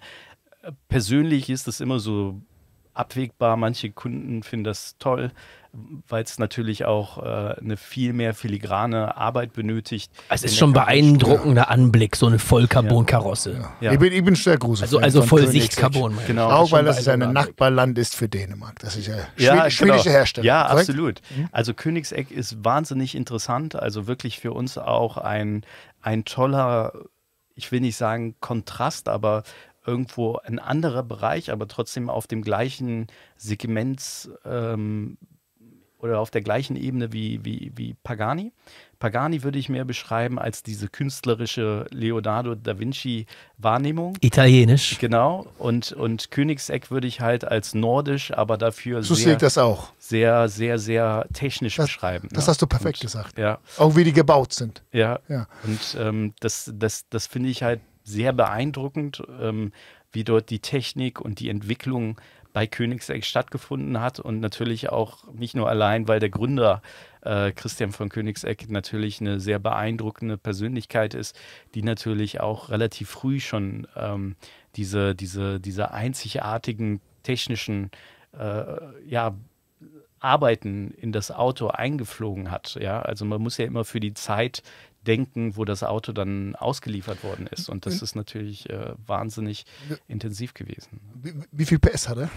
Äh, Persönlich ist es immer so abwägbar. Manche Kunden finden das toll, weil es natürlich auch äh, eine viel mehr filigrane Arbeit benötigt. Es ist schon beeindruckender Anblick, so eine Vollcarbon-Karosse. Ja. Ich, bin, ich bin sehr großer Also, also Vollsicht-Carbon. meine ich. Genau. Auch weil das ein. Nachbarland ist für Dänemark. Das ist ja, Ja, schwed schwedische genau. Hersteller. Ja, korrekt? absolut. Also Königseck ist wahnsinnig interessant. Also wirklich für uns auch ein, ein toller, ich will nicht sagen Kontrast, aber irgendwo ein anderer Bereich, aber trotzdem auf dem gleichen Segment ähm, oder auf der gleichen Ebene wie, wie, wie Pagani. Pagani würde ich mehr beschreiben als diese künstlerische Leonardo da Vinci Wahrnehmung. Italienisch. Genau. Und, und Königseck würde ich halt als nordisch, aber dafür So sehr, das auch. sehr, sehr, sehr technisch Das- beschreiben. Das ne? hast du perfekt Und, gesagt. Ja, Auch wie die gebaut sind. ja. Ja. Und ähm, das, das, das finde ich halt sehr beeindruckend, ähm, wie dort die Technik und die Entwicklung bei Königseck stattgefunden hat und natürlich auch nicht nur allein, weil der Gründer äh, Christian von Königseck natürlich eine sehr beeindruckende Persönlichkeit ist, die natürlich auch relativ früh schon ähm, diese, diese, diese einzigartigen technischen äh, ja, Arbeiten in das Auto eingeflogen hat. Ja, also man muss ja immer für die Zeit denken, wo das Auto dann ausgeliefert worden ist. Und das ist natürlich äh, wahnsinnig intensiv gewesen. Wie, wie viel PS hat er?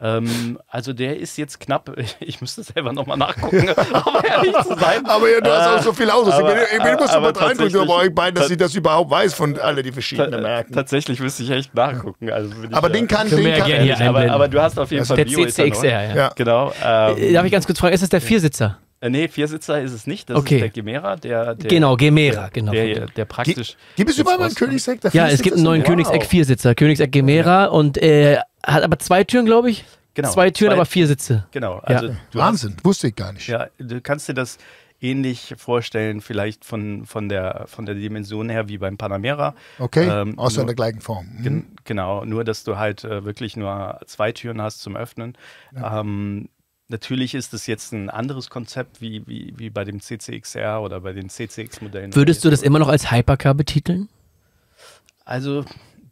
Ähm, also der ist jetzt knapp, ich müsste selber nochmal nachgucken, aber ehrlich zu sein. Aber ja, du hast auch so viel Autos. aber- ich bin, ich immer so beeindruckt über euch beiden, dass ich das überhaupt weiß von alle die verschiedenen Marken. Tatsächlich müsste ich echt nachgucken. Also ich, Aber äh, den kann, den kann ehrlich, aber, aber du hast auf jeden Fall Der. CCXR, ja. Ja. Genau. Ähm, Äh, Darf ich ganz kurz fragen, ist das der Viersitzer? Äh, nee, Viersitzer ist es nicht. Das Okay. ist der Gemera, der, der Genau, Gemera, genau. Der, der praktisch. Gibt es überall einen rauskommt. Königseck? der Ja, es gibt einen neuen Wow. Königseck Viersitzer, Königseck Gemera und äh, hat aber zwei Türen, glaube ich. Genau. Zwei Türen, Zwei- aber vier Sitze. Genau. Also du hast, Wahnsinn, wusste ich gar nicht. ja, du kannst dir das ähnlich vorstellen, vielleicht von, von, der, von der Dimension her wie beim Panamera. Okay, Ähm, außer in nur- der gleichen Form. Mhm. Gen genau, nur dass du halt äh, wirklich nur zwei Türen hast zum Öffnen. Ähm, natürlich ist es jetzt ein anderes Konzept wie, wie, wie bei dem CCXR oder bei den CCX-Modellen. Würdest du das immer noch als Hypercar betiteln? Also,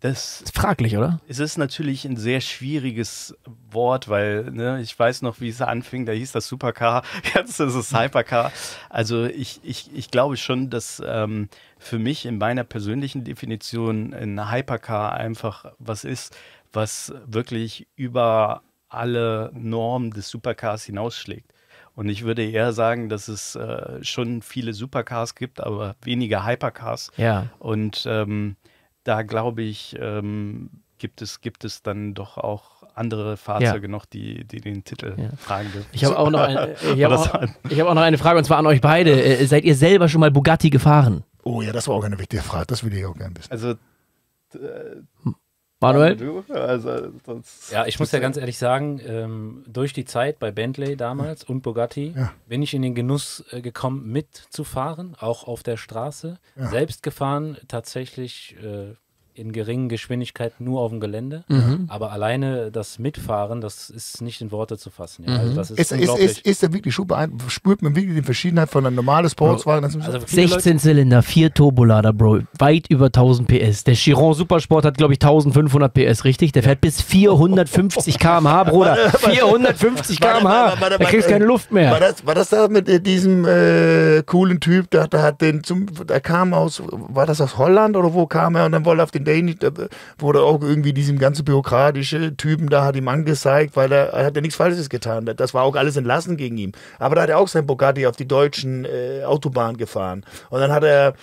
das Ist fraglich, oder? Es ist natürlich ein sehr schwieriges Wort, weil ne, ich weiß noch, wie es anfing, da hieß das Supercar, jetzt ist es Hypercar. Also ich, ich, ich glaube schon, dass ähm, für mich in meiner persönlichen Definition ein Hypercar einfach was ist, was wirklich über alle Normen des Supercars hinausschlägt. Und ich würde eher sagen, dass es äh, schon viele Supercars gibt, aber weniger Hypercars. Ja. Und ähm, da glaube ich, ähm, gibt, es, gibt es dann doch auch andere Fahrzeuge noch, die, die den Titel Ja. tragen dürfen. Ich habe auch, noch ich hab auch, ich hab auch noch eine Frage und zwar an euch beide. Äh, seid ihr selber schon mal Bugatti gefahren? Oh ja, das war auch eine wichtige Frage. Das will ich auch gerne wissen. Also, Manuel? Also, sonst Ja, ich muss ja ganz ehrlich sagen, ähm, durch die Zeit bei Bentley damals und Bugatti Ja. bin ich in den Genuss äh, gekommen, mitzufahren, auch auf der Straße. Selbst gefahren, tatsächlich äh, in geringen Geschwindigkeiten nur auf dem Gelände. Mhm. Aber alleine das Mitfahren, das ist nicht in Worte zu fassen. Ja. Also das ist, Ist, ist, unglaublich. ist, ist da wirklich schon beeindruckend? Spürt man wirklich die Verschiedenheit von einem normalen Sportswagen? Das also viele Leute, 16 Zylinder, 4 Turbolader, Bro. Weit über 1000 PS. Der Chiron Supersport hat, glaube ich, 1500 PS, richtig? Der fährt bis 450 km/h, Bruder. 450 km/h. Da kriegst du keine Luft War mehr. das, war das da mit äh, diesem äh, coolen Typ, der, der hat den zum, der kam aus, war das aus Holland oder wo kam er und dann wollte er auf den Danish, da wurde auch irgendwie diesem ganzen bürokratische Typen da hat ihm angezeigt, weil er, er hat ja nichts Falsches getan. Das war auch alles entlassen gegen ihn. Aber da hat er auch sein Bugatti auf die deutschen äh, Autobahnen gefahren. Und dann hat er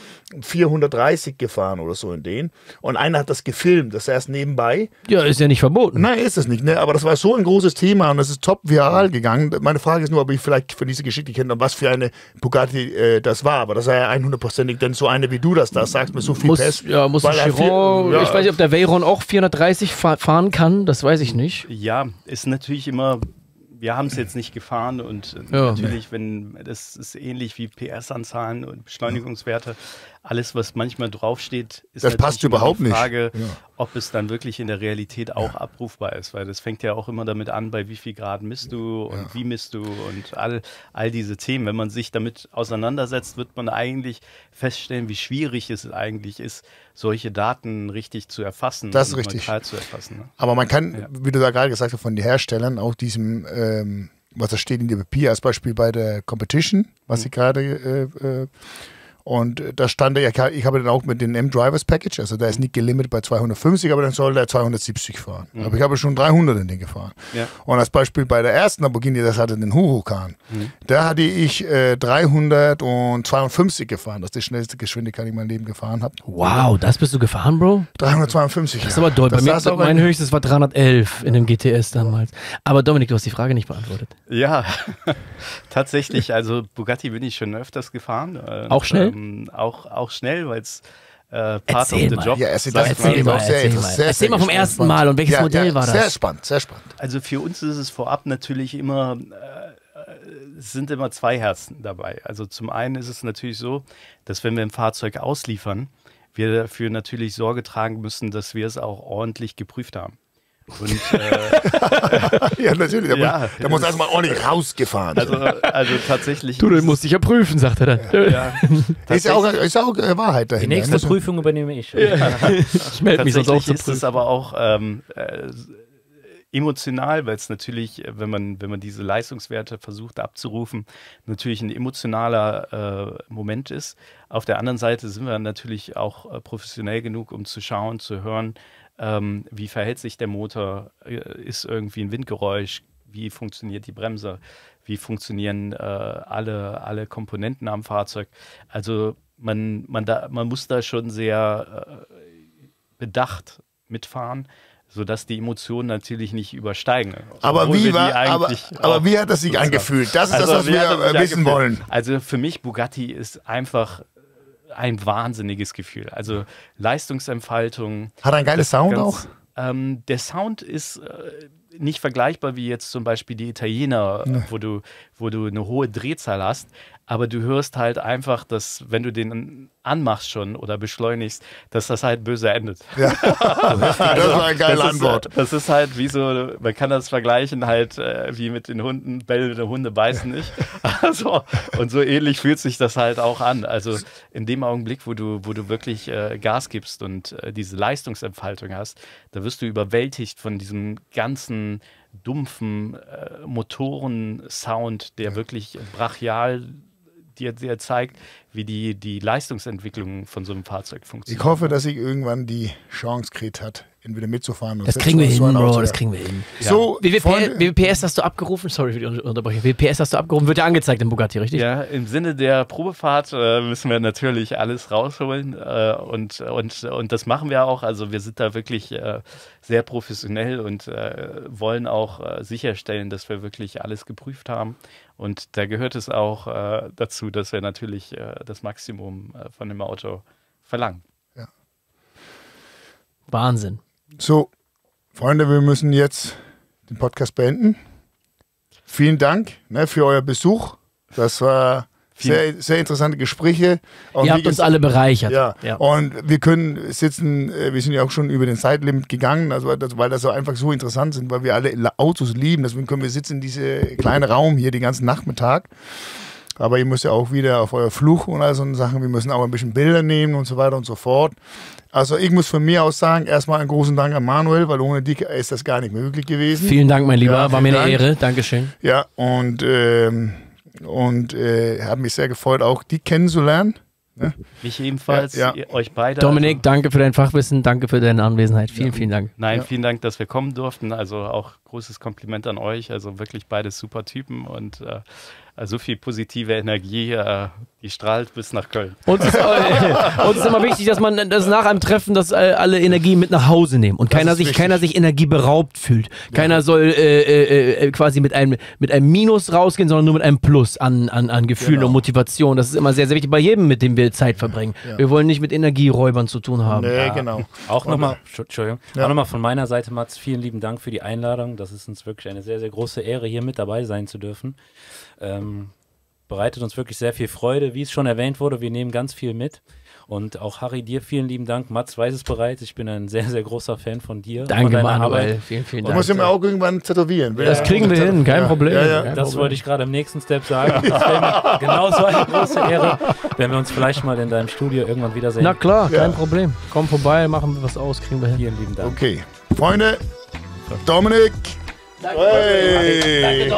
430 gefahren oder so in den. Und einer hat das gefilmt, das erst nebenbei. Ja, ist ja nicht verboten. Nein, ist es nicht, ne? Aber das war so ein großes Thema und es ist top viral gegangen. Meine Frage ist nur, ob ich vielleicht von dieser Geschichte kenne, was für eine Bugatti äh, das war. Aber das war ja 100%ig denn so eine wie du das da sagst, mit so viel Muss, PS. ja, muss weil er ja. ich weiß nicht, ob der Veyron auch 430 fa fahren kann, das weiß ich nicht. Ja, ist natürlich immer, wir haben es jetzt nicht gefahren und äh, Ja. natürlich, wenn, das ist ähnlich wie PS-Anzahlen und Beschleunigungswerte. Alles, was manchmal draufsteht, ist Das passt überhaupt die nicht. Frage, Ja. ob es dann wirklich in der Realität auch abrufbar ist, weil das fängt ja auch immer damit an, bei wie viel Grad misst du und wie misst du und all, all diese Themen. Wenn man sich damit auseinandersetzt, wird man eigentlich feststellen, wie schwierig es eigentlich ist, solche Daten richtig zu erfassen Das ist richtig. zu erfassen. Ne? Aber man kann, Ja. wie du da gerade gesagt hast, von den Herstellern auch diesem, ähm, was da steht in dem Papier, als Beispiel bei der Competition, was Mhm. sie gerade äh, äh, Und äh, da stand er, ich ha- ich habe dann auch mit dem M-Drivers Package, also der ist nicht gelimit bei 250, aber dann soll der 270 fahren. Aber ich habe schon 300 in den gefahren. Ja. Und als Beispiel bei der ersten Lamborghini, das hatte den Huracan, da hatte ich äh, 352 gefahren. Das ist die schnellste Geschwindigkeit, die ich in meinem Leben gefahren habe. Wow, das bist du gefahren, Bro? 352. Das ist aber doll. Bei Das mir, saß auch mein ein- höchstes war 311 in dem GTS damals. Aber Dominik, du hast die Frage nicht beantwortet. Ja, tatsächlich. Also Bugatti bin ich schon öfters gefahren. Auch schnell? Ähm, auch, auch schnell, weil es äh, part Erzähl of the mal. job. Ja, erzähl, das Erzähl mal. sehr erzähl interessant, mal. sehr, Erzähl sehr mal vom ersten Mal und welches ja, Modell ja, war das? Sehr spannend, sehr spannend. Also für uns ist es vorab natürlich immer, äh, es sind immer zwei Herzen dabei. Also zum einen ist es natürlich so, dass wenn wir ein Fahrzeug ausliefern, wir dafür natürlich Sorge tragen müssen, dass wir es auch ordentlich geprüft haben. Und äh, Ja, natürlich. Da, Ja, muss, da muss erstmal ordentlich rausgefahren. also, also tatsächlich. Du, den musste ich ja prüfen, sagt er dann. ja, ist ja auch, ist ja auch äh, Wahrheit Die dahinter. nächste Muss man- Prüfung übernehme ich. Ich melde mich sonst auch zu ist es aber auch ähm, äh, emotional, weil es natürlich, äh, wenn man, wenn man diese Leistungswerte versucht abzurufen, natürlich ein emotionaler äh, Moment ist. Auf der anderen Seite sind wir natürlich auch äh, professionell genug, um zu schauen, zu hören, ähm, wie verhält sich der Motor, äh, ist irgendwie ein Windgeräusch, wie funktioniert die Bremse, wie funktionieren äh, alle, alle Komponenten am Fahrzeug. Also man, man, da, man muss da schon sehr äh, bedacht mitfahren, sodass die Emotionen natürlich nicht übersteigen. Aber wie, war, aber, aber wie hat das sich angefühlt? Das ist Also, das, was wir wissen angefühlt? wollen. Also für mich, Bugatti ist einfach ein wahnsinniges Gefühl. Also Leistungsentfaltung. Hat ein geiles Sound ganz- auch? Ähm, der Sound ist äh, nicht vergleichbar wie jetzt zum Beispiel die Italiener, wo, du, wo du eine hohe Drehzahl hast. Aber du hörst halt einfach, dass wenn du den anmachst schon oder beschleunigst, dass das halt böse endet. Ja. das war eine geile das Antwort. Ist, das ist halt wie so, man kann das vergleichen halt äh, wie mit den Hunden, bellende Hunde beißen nicht. Also, und so ähnlich fühlt sich das halt auch an. Also in dem Augenblick, wo du, wo du wirklich äh, Gas gibst und äh, diese Leistungsentfaltung hast, da wirst du überwältigt von diesem ganzen dumpfen äh, Motorensound, der wirklich brachial dir, dir zeigt, wie die, die Leistungsentwicklung von so einem Fahrzeug funktioniert. Ich hoffe, dass ich irgendwann die Chance kriegt hat, entweder mitzufahren. und Das kriegen wir so hin, Bro, das kriegen wir hin. So, Wie viel, Freunde- P- wie viel PS hast du abgerufen? Sorry für die Un- Unterbrechung. Wie viel PS hast du abgerufen? Wird ja angezeigt im Bugatti, richtig? Ja, im Sinne der Probefahrt äh, müssen wir natürlich alles rausholen äh, und, und, und das machen wir auch. Also wir sind da wirklich äh, sehr professionell und äh, wollen auch äh, sicherstellen, dass wir wirklich alles geprüft haben. Und da gehört es auch äh, dazu, dass wir natürlich äh, das Maximum äh, von dem Auto verlangen. Wahnsinn. So, Freunde, wir müssen jetzt den Podcast beenden. Vielen Dank ne, für euer Besuch. Das war sehr, sehr interessante Gespräche. Und Ihr habt uns alle bereichert. Ja. Ja. und wir können sitzen, äh, wir sind ja auch schon über den Zeitlimit gegangen, also weil das so einfach so interessant sind, weil wir alle Autos lieben. Deswegen können wir sitzen in diesem kleinen Raum hier den ganzen Nachmittag. Aber ihr müsst ja auch wieder auf euer Fluch und all so Sachen. Wir müssen auch ein bisschen Bilder nehmen und so weiter und so fort. Also ich muss von mir aus sagen, erstmal einen großen Dank an Manuel, weil ohne dich ist das gar nicht möglich gewesen. Vielen Dank, mein Lieber. Ja, War mir vielen eine Dank. Ehre. Dankeschön. Ja, und, ähm, und äh, hat mich sehr gefreut, auch die kennenzulernen. Mich ebenfalls, Ja, ja. ihr- euch beide. Dominik, also, danke für dein Fachwissen. Danke für deine Anwesenheit. Vielen, vielen Dank. Nein, Ja. vielen Dank, dass wir kommen durften. Also auch großes Kompliment an euch. Also wirklich beides super Typen und äh, so viel positive Energie, äh, die strahlt bis nach Köln. Uns ist, äh, uns ist immer wichtig, dass man das nach einem Treffen, dass äh, alle Energie mit nach Hause nehmen und keiner sich, wichtig. keiner sich Energie beraubt fühlt. Keiner soll äh, äh, äh, quasi mit einem, mit einem Minus rausgehen, sondern nur mit einem Plus an, an, an Gefühlen Genau. und Motivation. Das ist immer sehr, sehr wichtig bei jedem, mit dem wir Zeit verbringen. Ja. Wir wollen nicht mit Energieräubern zu tun haben. Nee, Ja. genau. Auch nochmal, Entschuldigung, Ja. auch nochmal von meiner Seite, Mats, vielen lieben Dank für die Einladung. Das ist uns wirklich eine sehr, sehr große Ehre, hier mit dabei sein zu dürfen. Ähm, bereitet uns wirklich sehr viel Freude. Wie es schon erwähnt wurde, wir nehmen ganz viel mit. Und auch Harry, dir vielen lieben Dank. Mats weiß es bereits. Ich bin ein sehr, sehr großer Fan von dir. von Danke, deiner Manuel. Arbeit. Vielen, vielen Dank. muss ja mal auch irgendwann tätowieren. Das kriegen wir hin, kein Ja. Problem. Ja, ja. Kein Das Problem. wollte ich gerade im nächsten Step sagen. Das wäre mir genauso eine große Ehre, wenn wir uns vielleicht mal in deinem Studio irgendwann wiedersehen. Na klar, Ja. kein Problem. Komm vorbei, machen wir was aus, kriegen wir hin. Vielen lieben Dank. Okay. Freunde, Dominik, Hey.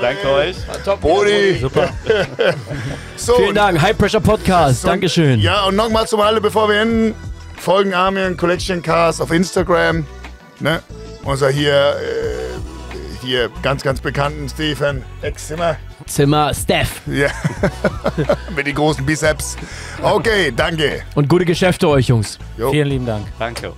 Danke euch. Brody. Super. So, Vielen Dank. High Pressure Podcast. Dankeschön. Ja, und nochmal zum alle, bevor wir enden, folgen Armin Collection Cars auf Instagram. Ne? Unser hier, äh, hier ganz, ganz bekannten Stefan Ex-Zimmer. Zimmer Steph. Ja. Mit den großen Bizeps. Okay, danke. Und gute Geschäfte euch, Jungs. Jo. Vielen lieben Dank. Danke.